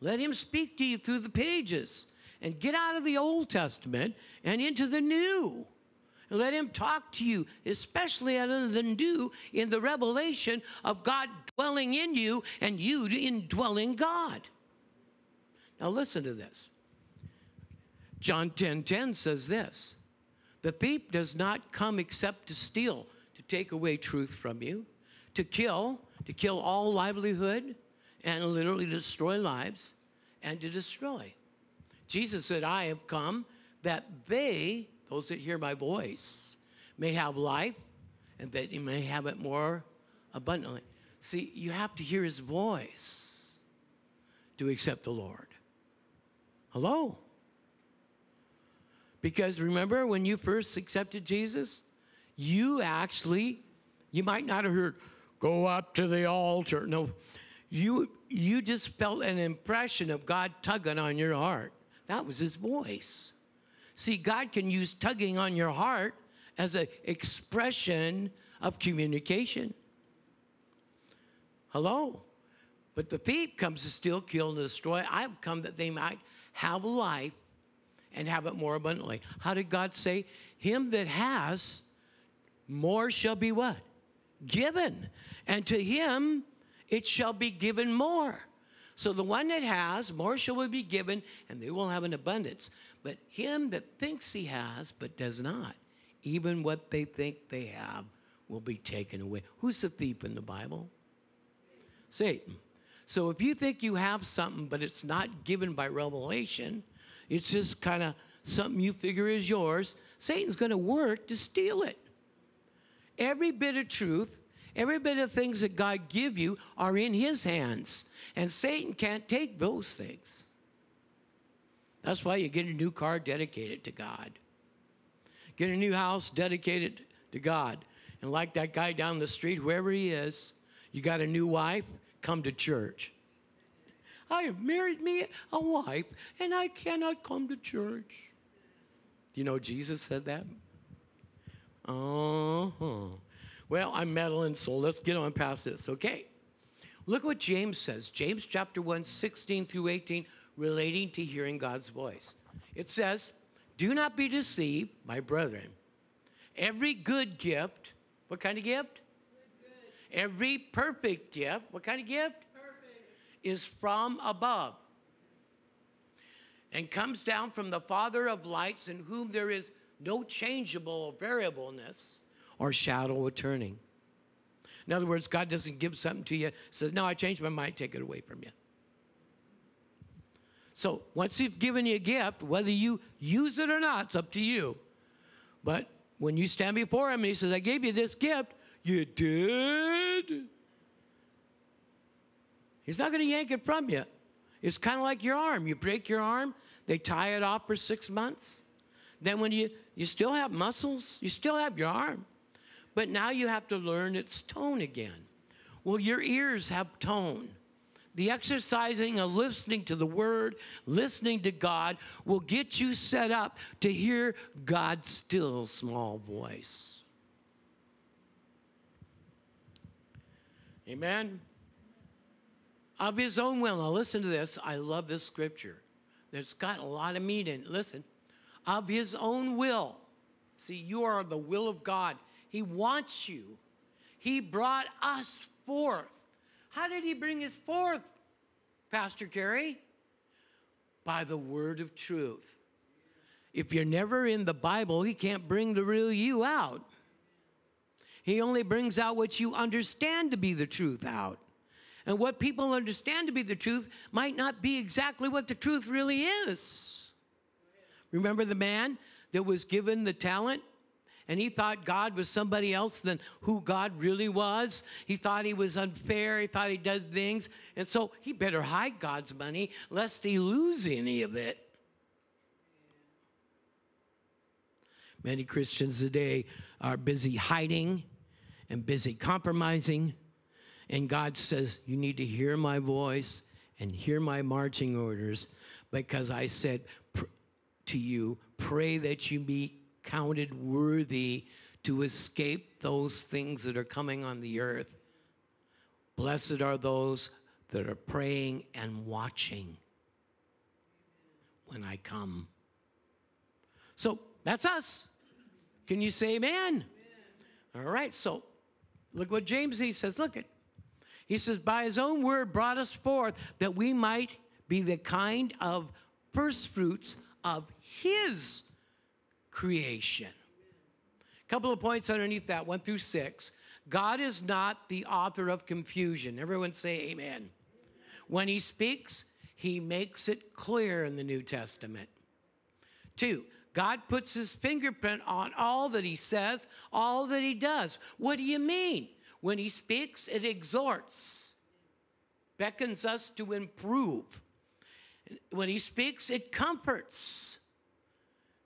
Let Him speak to you through the pages. and get out of the Old Testament and into the New. And let Him talk to you, especially other than do in the revelation of God dwelling in you and you indwelling God. Now, listen to this. John 10 10 says this The thief does not come except to steal, to take away truth from you, to kill, to kill all livelihood, and literally destroy lives and to destroy. Jesus said, I have come that they, those that hear my voice, may have life and that they may have it more abundantly. See, you have to hear his voice to accept the Lord. Hello? Because remember when you first accepted Jesus, you actually, you might not have heard, go up to the altar. No, you, you just felt an impression of God tugging on your heart. That was his voice. See, God can use tugging on your heart as an expression of communication. Hello? But the thief comes to steal, kill, and destroy. I've come that they might have life and have it more abundantly. How did God say? Him that has, more shall be what? Given. And to him it shall be given more. So the one that has, more shall be given, and they will have an abundance. But him that thinks he has, but does not, even what they think they have will be taken away. Who's the thief in the Bible? Satan. So if you think you have something, but it's not given by revelation, it's just kind of something you figure is yours, Satan's going to work to steal it. Every bit of truth Every bit of things that God give you are in his hands. And Satan can't take those things. That's why you get a new car dedicated to God. Get a new house dedicated to God. And like that guy down the street, wherever he is, you got a new wife, come to church. I have married me a wife and I cannot come to church. Do you know Jesus said that? Uh huh. Well, I'm meddling, so let's get on past this. Okay. Look what James says. James chapter 1, 16 through 18, relating to hearing God's voice. It says, Do not be deceived, my brethren. Every good gift, what kind of gift? Every perfect gift, what kind of gift? Perfect. Is from above and comes down from the Father of lights, in whom there is no changeable variableness or shadow of turning. In other words, God doesn't give something to you, says, No, I changed my mind, take it away from you. So once He's given you a gift, whether you use it or not, it's up to you. But when you stand before Him and He says, I gave you this gift, you did. He's not going to yank it from you. It's kind of like your arm. You break your arm, they tie it off for six months. Then when you you still have muscles, you still have your arm but now you have to learn its tone again. Well, your ears have tone. The exercising of listening to the word, listening to God, will get you set up to hear God's still small voice. Amen. Of his own will. Now, listen to this. I love this scripture. It's got a lot of meat in it. Listen. Of his own will. See, you are the will of God. He wants you. He brought us forth. How did He bring us forth, Pastor Kerry? By the word of truth. If you're never in the Bible, He can't bring the real you out. He only brings out what you understand to be the truth out. And what people understand to be the truth might not be exactly what the truth really is. Remember the man that was given the talent and he thought God was somebody else than who God really was. He thought he was unfair. He thought he did things. And so he better hide God's money lest he lose any of it. Many Christians today are busy hiding and busy compromising. And God says, You need to hear my voice and hear my marching orders because I said to you, Pray that you be counted worthy to escape those things that are coming on the earth. Blessed are those that are praying and watching. when I come. So that's us. Can you say amen? amen? All right, so look what James he says. Look at. He says, by his own word brought us forth that we might be the kind of first fruits of his creation. A couple of points underneath that, one through six. God is not the author of confusion. Everyone say amen. When he speaks, he makes it clear in the New Testament. Two, God puts his fingerprint on all that he says, all that he does. What do you mean? When he speaks, it exhorts, beckons us to improve. When he speaks, it comforts.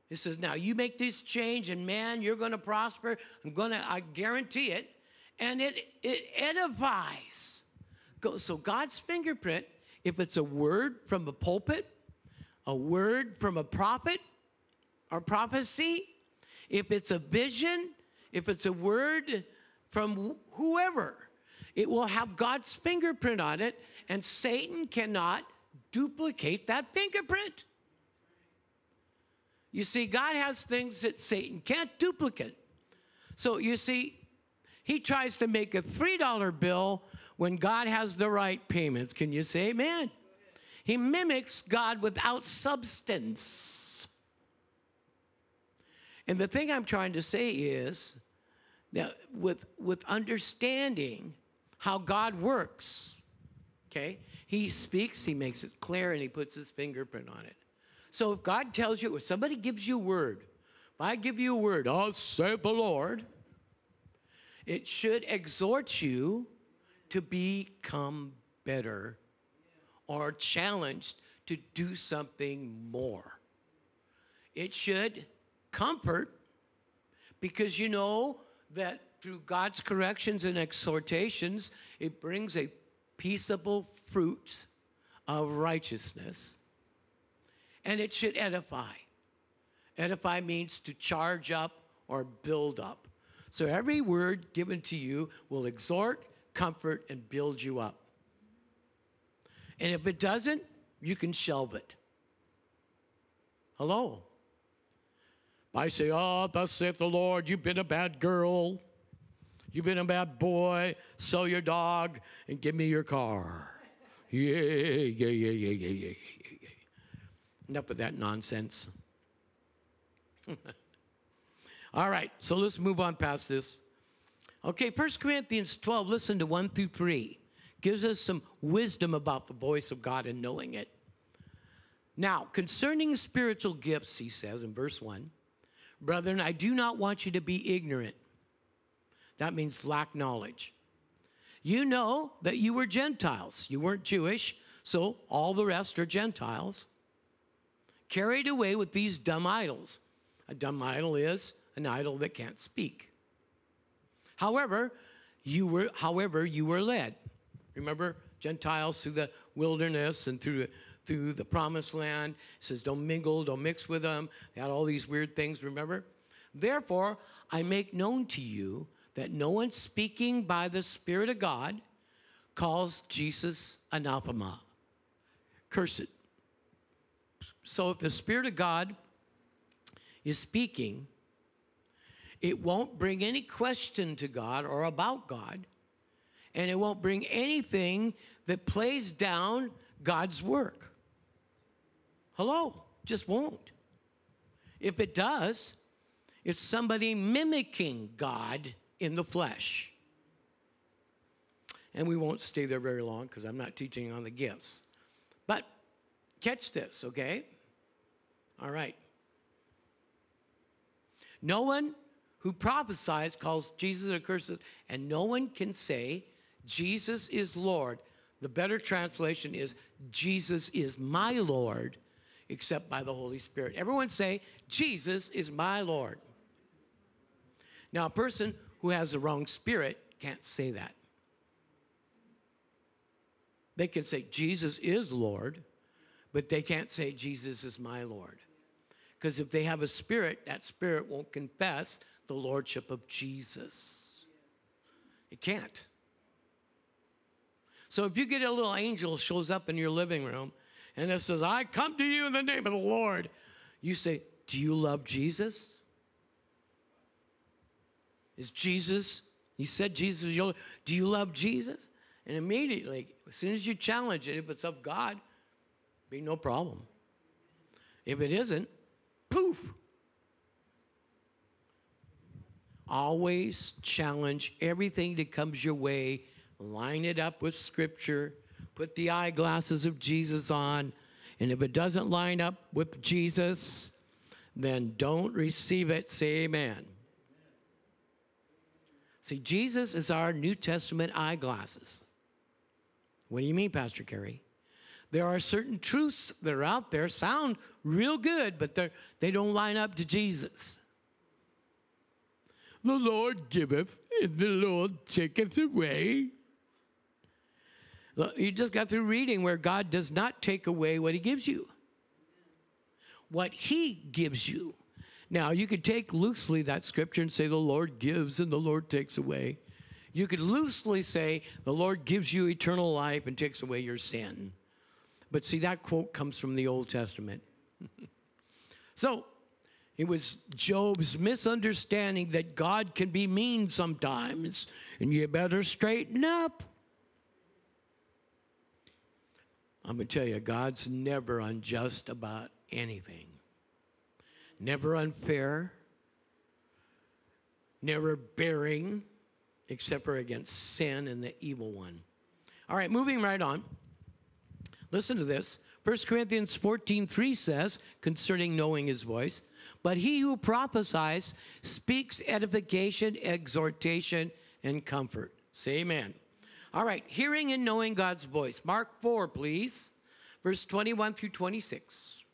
He says, Now you make this change, and man, you're going to prosper. I'm going to, I guarantee it. And it, it edifies. So God's fingerprint, if it's a word from a pulpit, a word from a prophet or prophecy, if it's a vision, if it's a word from whoever, it will have God's fingerprint on it, and Satan cannot duplicate that fingerprint. You see, God has things that Satan can't duplicate. So you see, he tries to make a $3 bill when God has the right payments. Can you say amen? He mimics God without substance. And the thing I'm trying to say is that with, with understanding how God works, okay, he speaks, he makes it clear, and he puts his fingerprint on it. So if God tells you, if somebody gives you a word, if I give you a word, I'll say the Lord, it should exhort you to become better or challenged to do something more. It should comfort because you know that through God's corrections and exhortations, it brings a peaceable fruit of righteousness. And it should edify. Edify means to charge up or build up. So every word given to you will exhort, comfort, and build you up. And if it doesn't, you can shelve it. Hello? I say, Oh, thus saith the Lord, you've been a bad girl. You've been a bad boy. Sell your dog and give me your car. Yeah, yeah, yeah, yeah, yeah, yeah, yeah, yeah. Enough of that nonsense. [laughs] All right, so let's move on past this. Okay, 1 Corinthians 12, listen to 1 through 3. Gives us some wisdom about the voice of God and knowing it. Now, concerning spiritual gifts, he says in verse 1 Brethren, I do not want you to be ignorant. That means lack knowledge. You know that you were Gentiles. You weren't Jewish, so all the rest are Gentiles. Carried away with these dumb idols. A dumb idol is an idol that can't speak. However, you were, however, you were led. Remember, Gentiles through the wilderness and through through the promised land. It says, don't mingle, don't mix with them. They had all these weird things, remember? Therefore, I make known to you that no one speaking by the Spirit of God calls Jesus anathema. Curse it. So if the Spirit of God is speaking, it won't bring any question to God or about God, and it won't bring anything that plays down God's work. Hello, just won't. If it does, it's somebody mimicking God in the flesh. And we won't stay there very long because I'm not teaching on the gifts. But catch this, okay? All right. No one who prophesies calls Jesus a curse, and no one can say Jesus is Lord. The better translation is Jesus is my Lord except by the Holy Spirit. Everyone say, Jesus is my Lord. Now, a person who has the wrong spirit can't say that. They can say, Jesus is Lord, but they can't say, Jesus is my Lord. Because if they have a spirit, that spirit won't confess the Lordship of Jesus. It can't. So if you get a little angel shows up in your living room and it says, I come to you in the name of the Lord, you say, Do you love Jesus? Is Jesus, you said Jesus, do you love Jesus? And immediately, as soon as you challenge it, if it's of God, be no problem. If it isn't, poof. Always challenge everything that comes your way, line it up with Scripture, put the eyeglasses of Jesus on, and if it doesn't line up with Jesus, then don't receive it. Say amen. See, Jesus is our New Testament eyeglasses. What do you mean, Pastor Kerry? There are certain truths that are out there, sound real good, but they don't line up to Jesus. The Lord giveth, and the Lord taketh away. You just got through reading where God does not take away what He gives you, what He gives you. Now, you could take loosely that scripture and say, The Lord gives and the Lord takes away. You could loosely say, The Lord gives you eternal life and takes away your sin. But see, that quote comes from the Old Testament. [laughs] so, it was Job's misunderstanding that God can be mean sometimes, and you better straighten up. I'm going to tell you, God's never unjust about anything never unfair, never bearing, except for against sin and the evil one. All right, moving right on. Listen to this. 1 Corinthians 14 3 says, concerning knowing his voice, but he who prophesies speaks edification, exhortation, and comfort. Say amen. All right, hearing and knowing God's voice. Mark 4, please, verse 21 through 26.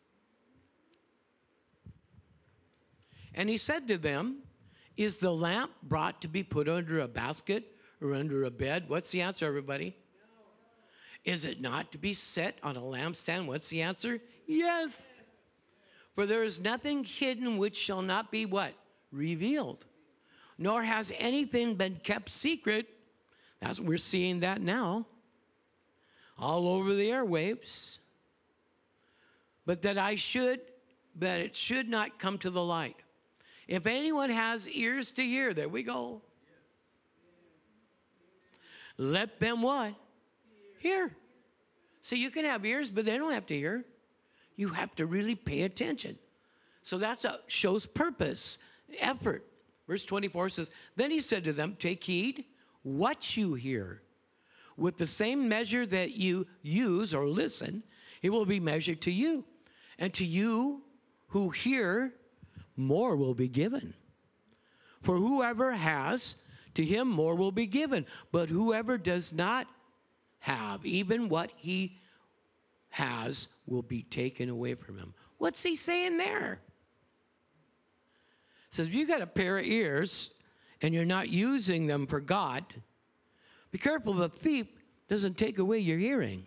And he said to them, Is the lamp brought to be put under a basket or under a bed? What's the answer, everybody? Is it not to be set on a lampstand? What's the answer? Yes. For there is nothing hidden which shall not be what? Revealed. Nor has anything been kept secret. That's we're seeing that now. All over the airwaves. But that I should, that it should not come to the light. If anyone has ears to hear, there we go. Let them what? Hear. So you can have ears, but they don't have to hear. You have to really pay attention. So that's a shows purpose, effort. Verse 24 says, Then he said to them, Take heed what you hear. With the same measure that you use or listen, it will be measured to you. And to you who hear, more will be given. For whoever has, to him more will be given. But whoever does not have, even what he has, will be taken away from him. What's he saying there? So if you got a pair of ears and you're not using them for God, be careful the thief doesn't take away your hearing.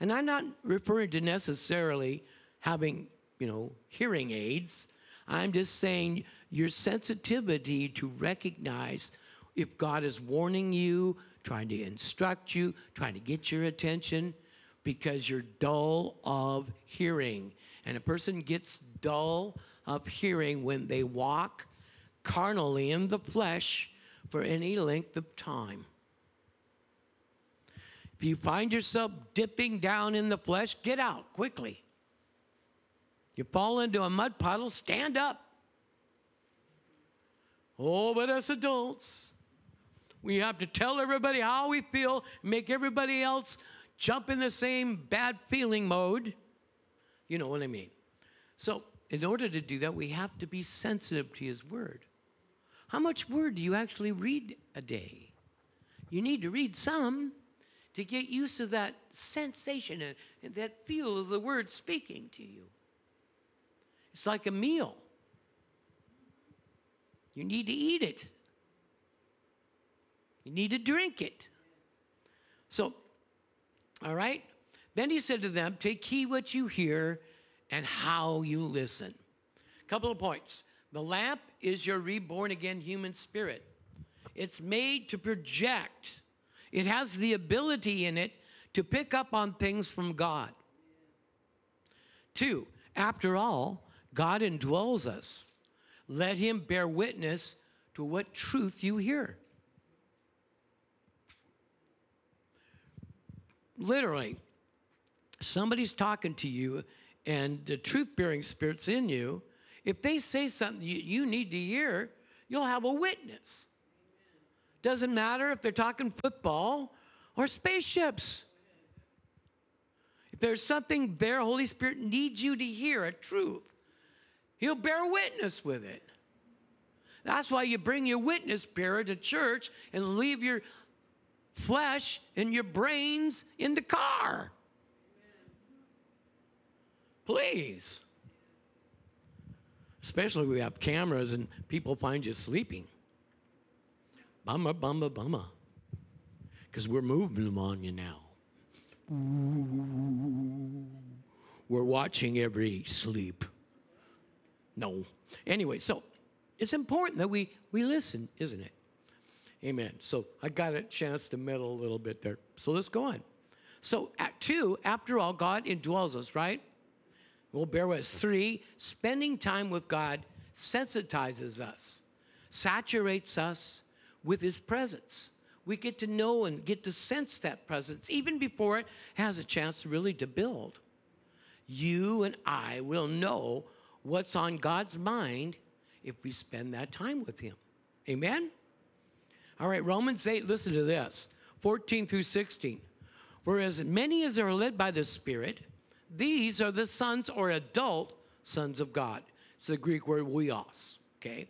And I'm not referring to necessarily having you know, hearing aids. I'm just saying your sensitivity to recognize if God is warning you, trying to instruct you, trying to get your attention, because you're dull of hearing. And a person gets dull of hearing when they walk carnally in the flesh for any length of time. If you find yourself dipping down in the flesh, get out quickly. You fall into a mud puddle, stand up. Oh, but as adults, we have to tell everybody how we feel, make everybody else jump in the same bad feeling mode. You know what I mean. So, in order to do that, we have to be sensitive to His Word. How much Word do you actually read a day? You need to read some to get used to that sensation and, that feel of the Word speaking to you. It's like a meal. You need to eat it. You need to drink it. So, all right? Then he said to them, Take heed what you hear and how you listen. A Couple of points. The lamp is your reborn again human spirit. It's made to project. It has the ability in it to pick up on things from God. Two, after all, God indwells us. Let him bear witness to what truth you hear. Literally, somebody's talking to you and the truth bearing spirit's in you. If they say something you, need to hear, you'll have a witness. Doesn't matter if they're talking football or spaceships. If there's something there, Holy Spirit needs you to hear a truth. He'll bear witness with it. That's why you bring your witness bearer to church and leave your flesh and your brains in the car. Please. Especially we have cameras and people find you sleeping. Bummer, bummer, bummer. Because we're moving them on you now. We're watching every sleep. No. Anyway, so it's important that we, we listen, isn't it? Amen. So I got a chance to meddle a little bit there. So let's go on. So at two, after all, God indwells us, right? We'll bear with us. Three, spending time with God sensitizes us, saturates us with his presence. We get to know and get to sense that presence even before it has a chance really to build. You and I will know what's on God's mind if we spend that time with him. Amen? All right, Romans 8, listen to this 14 through 16. Whereas many as are led by the Spirit, these are the sons or adult sons of God. It's the Greek word huios, okay?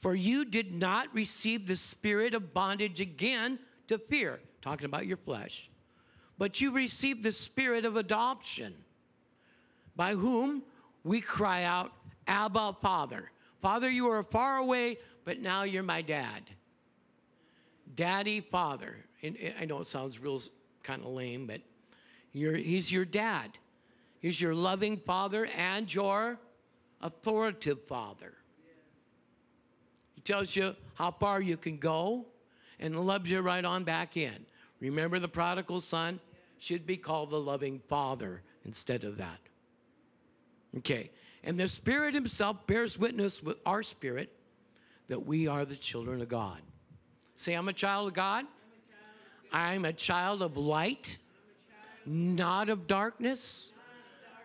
For you did not receive the spirit of bondage again to fear, talking about your flesh, but you received the spirit of adoption, by whom we cry out, Abba, Father. Father, you are far away, but now you're my dad. Daddy, Father. And I know it sounds real kind of lame, but he's your dad. He's your loving father and your authoritative father. He tells you how far you can go and loves you right on back in. Remember, the prodigal son should be called the loving father instead of that. Okay. And the Spirit Himself bears witness with our spirit that we are the children of God. Say, I'm a child of God. I'm a child of light, not of darkness.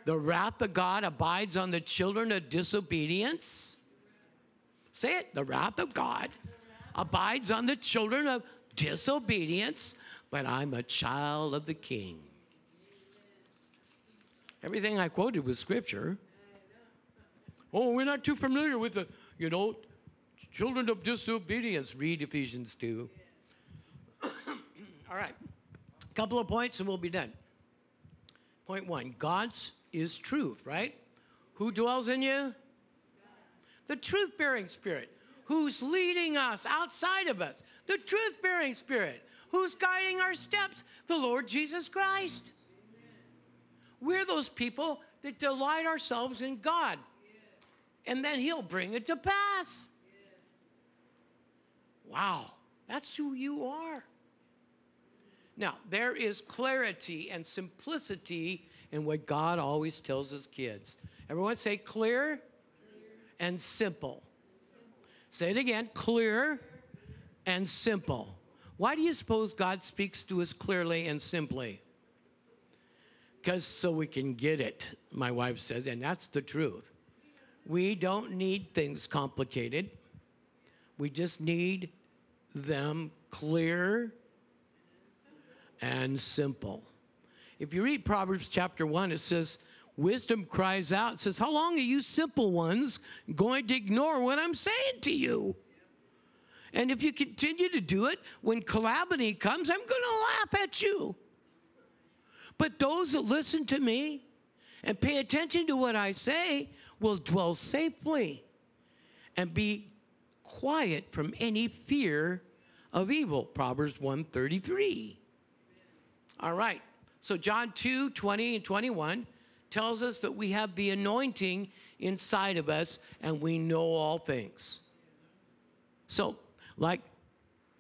The wrath of God abides on the children of disobedience. Say it. The wrath of God abides on the children of disobedience, but I'm a child of the King. Everything I quoted was scripture. Oh, we're not too familiar with the, you know, children of disobedience. Read Ephesians 2. [coughs] All right. A couple of points and we'll be done. Point one God's is truth, right? Who dwells in you? The truth bearing spirit. Who's leading us outside of us? The truth bearing spirit. Who's guiding our steps? The Lord Jesus Christ. We're those people that delight ourselves in God. And then He'll bring it to pass. Wow, that's who you are. Now, there is clarity and simplicity in what God always tells his kids. Everyone say clear, clear. and simple. Say it again clear and simple. Why do you suppose God speaks to us clearly and simply? Because so we can get it, my wife says, and that's the truth. We don't need things complicated, we just need them clear and simple. If you read Proverbs chapter 1, it says, Wisdom cries out, it says, How long are you simple ones going to ignore what I'm saying to you? And if you continue to do it, when calamity comes, I'm going to laugh at you. But those that listen to me and pay attention to what I say will dwell safely and be quiet from any fear of evil. Proverbs 133. All right. So John 2, 20 and 21 tells us that we have the anointing inside of us and we know all things. So, like,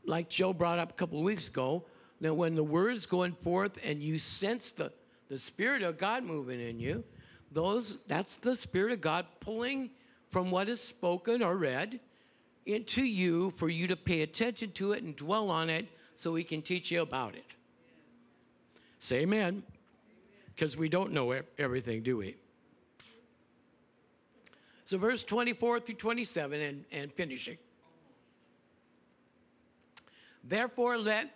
like Joe brought up a couple of weeks ago, that when the word's going forth and you sense the, the Spirit of God moving in you, those that's the Spirit of God pulling from what is spoken or read into you for you to pay attention to it and dwell on it so he can teach you about it. Say amen. Because we don't know everything, do we? So, verse 24 through 27 and, and finishing. Therefore, let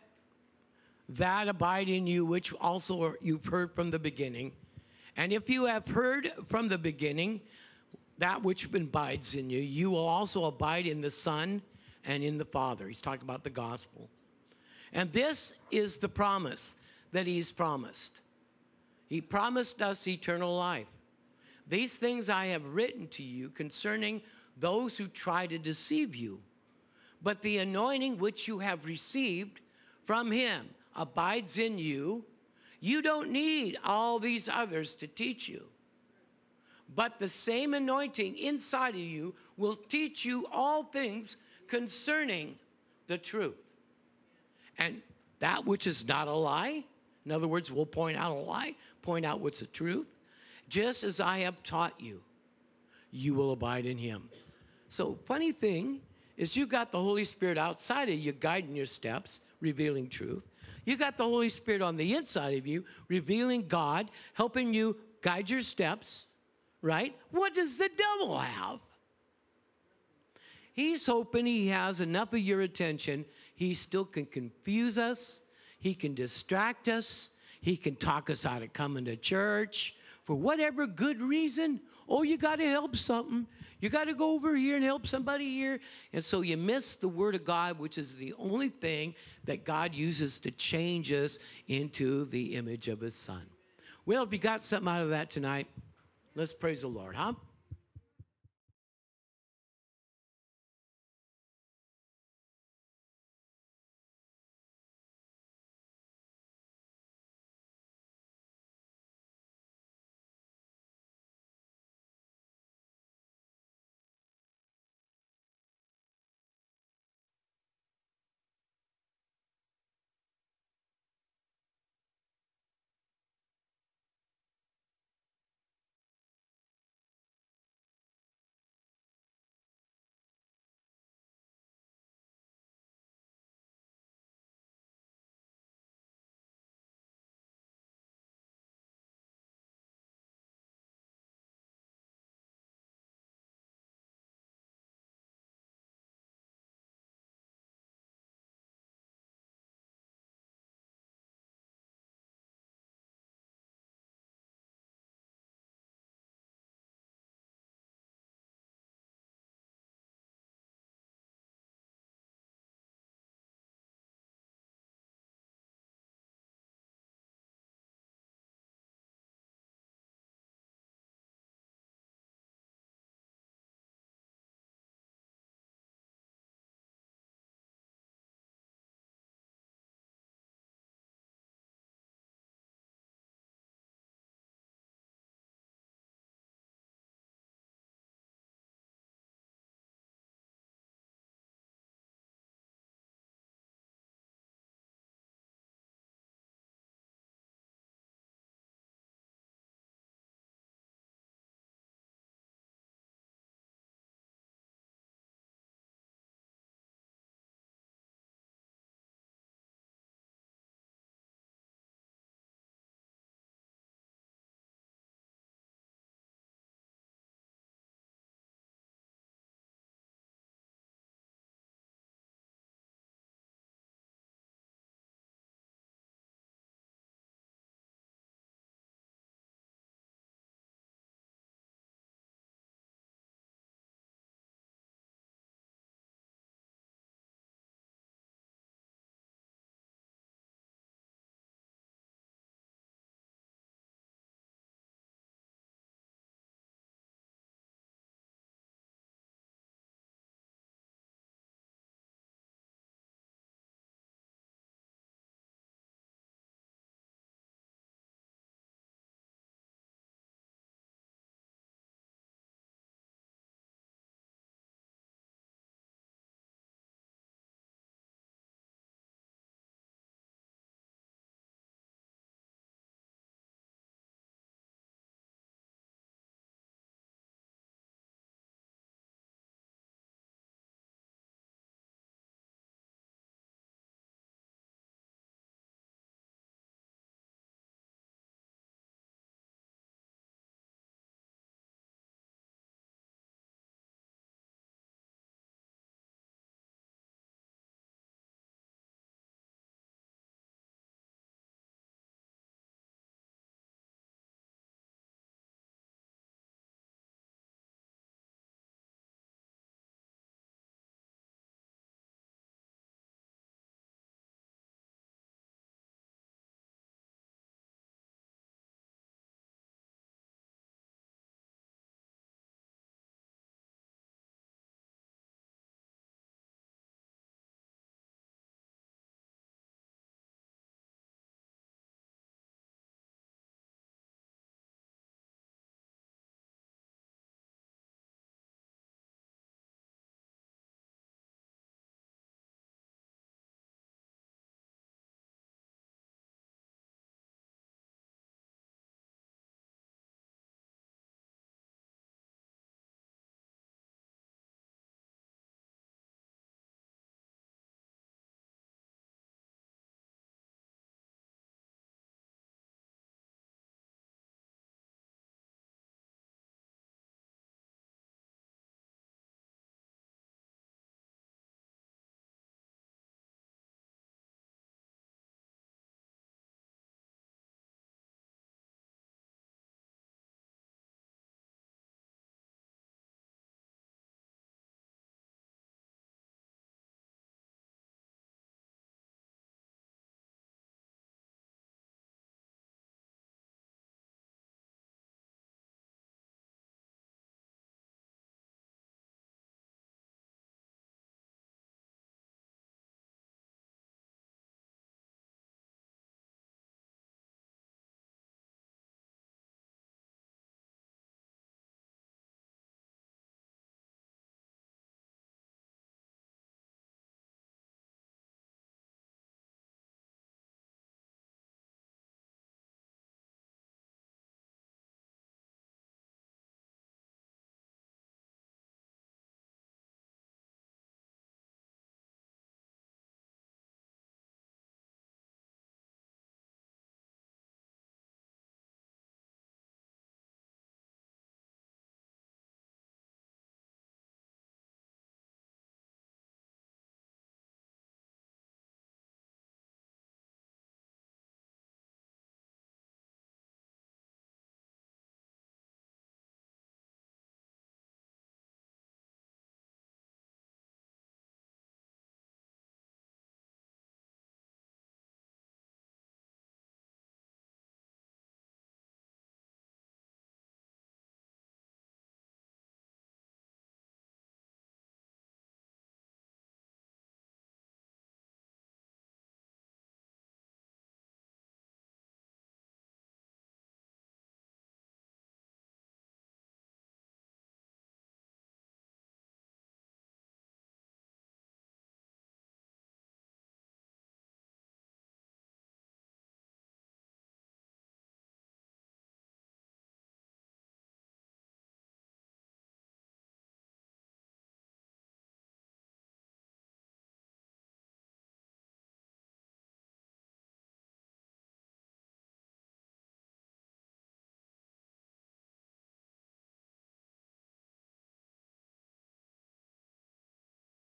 that abide in you, which also you've heard from the beginning. And if you have heard from the beginning that which abides in you, you will also abide in the Son and in the Father. He's talking about the gospel. And this is the promise that He's promised. He promised us eternal life. These things I have written to you concerning those who try to deceive you. But the anointing which you have received from him abides in you. You don't need all these others to teach you. But the same anointing inside of you will teach you all things concerning the truth. And that which is not a lie, in other words, we'll point out a lie, point out what's the truth. Just as I have taught you, you will abide in him. So, funny thing is, you got the Holy Spirit outside of you guiding your steps, revealing truth. You got the Holy Spirit on the inside of you, revealing God, helping you guide your steps, right? What does the devil have? He's hoping he has enough of your attention. He still can confuse us, he can distract us, he can talk us out of coming to church for whatever good reason. Oh, you got to help something. You got to go over here and help somebody here. And so you miss the Word of God, which is the only thing that God uses to change us into the image of His Son. Well, if you got something out of that tonight, let's praise the Lord, huh?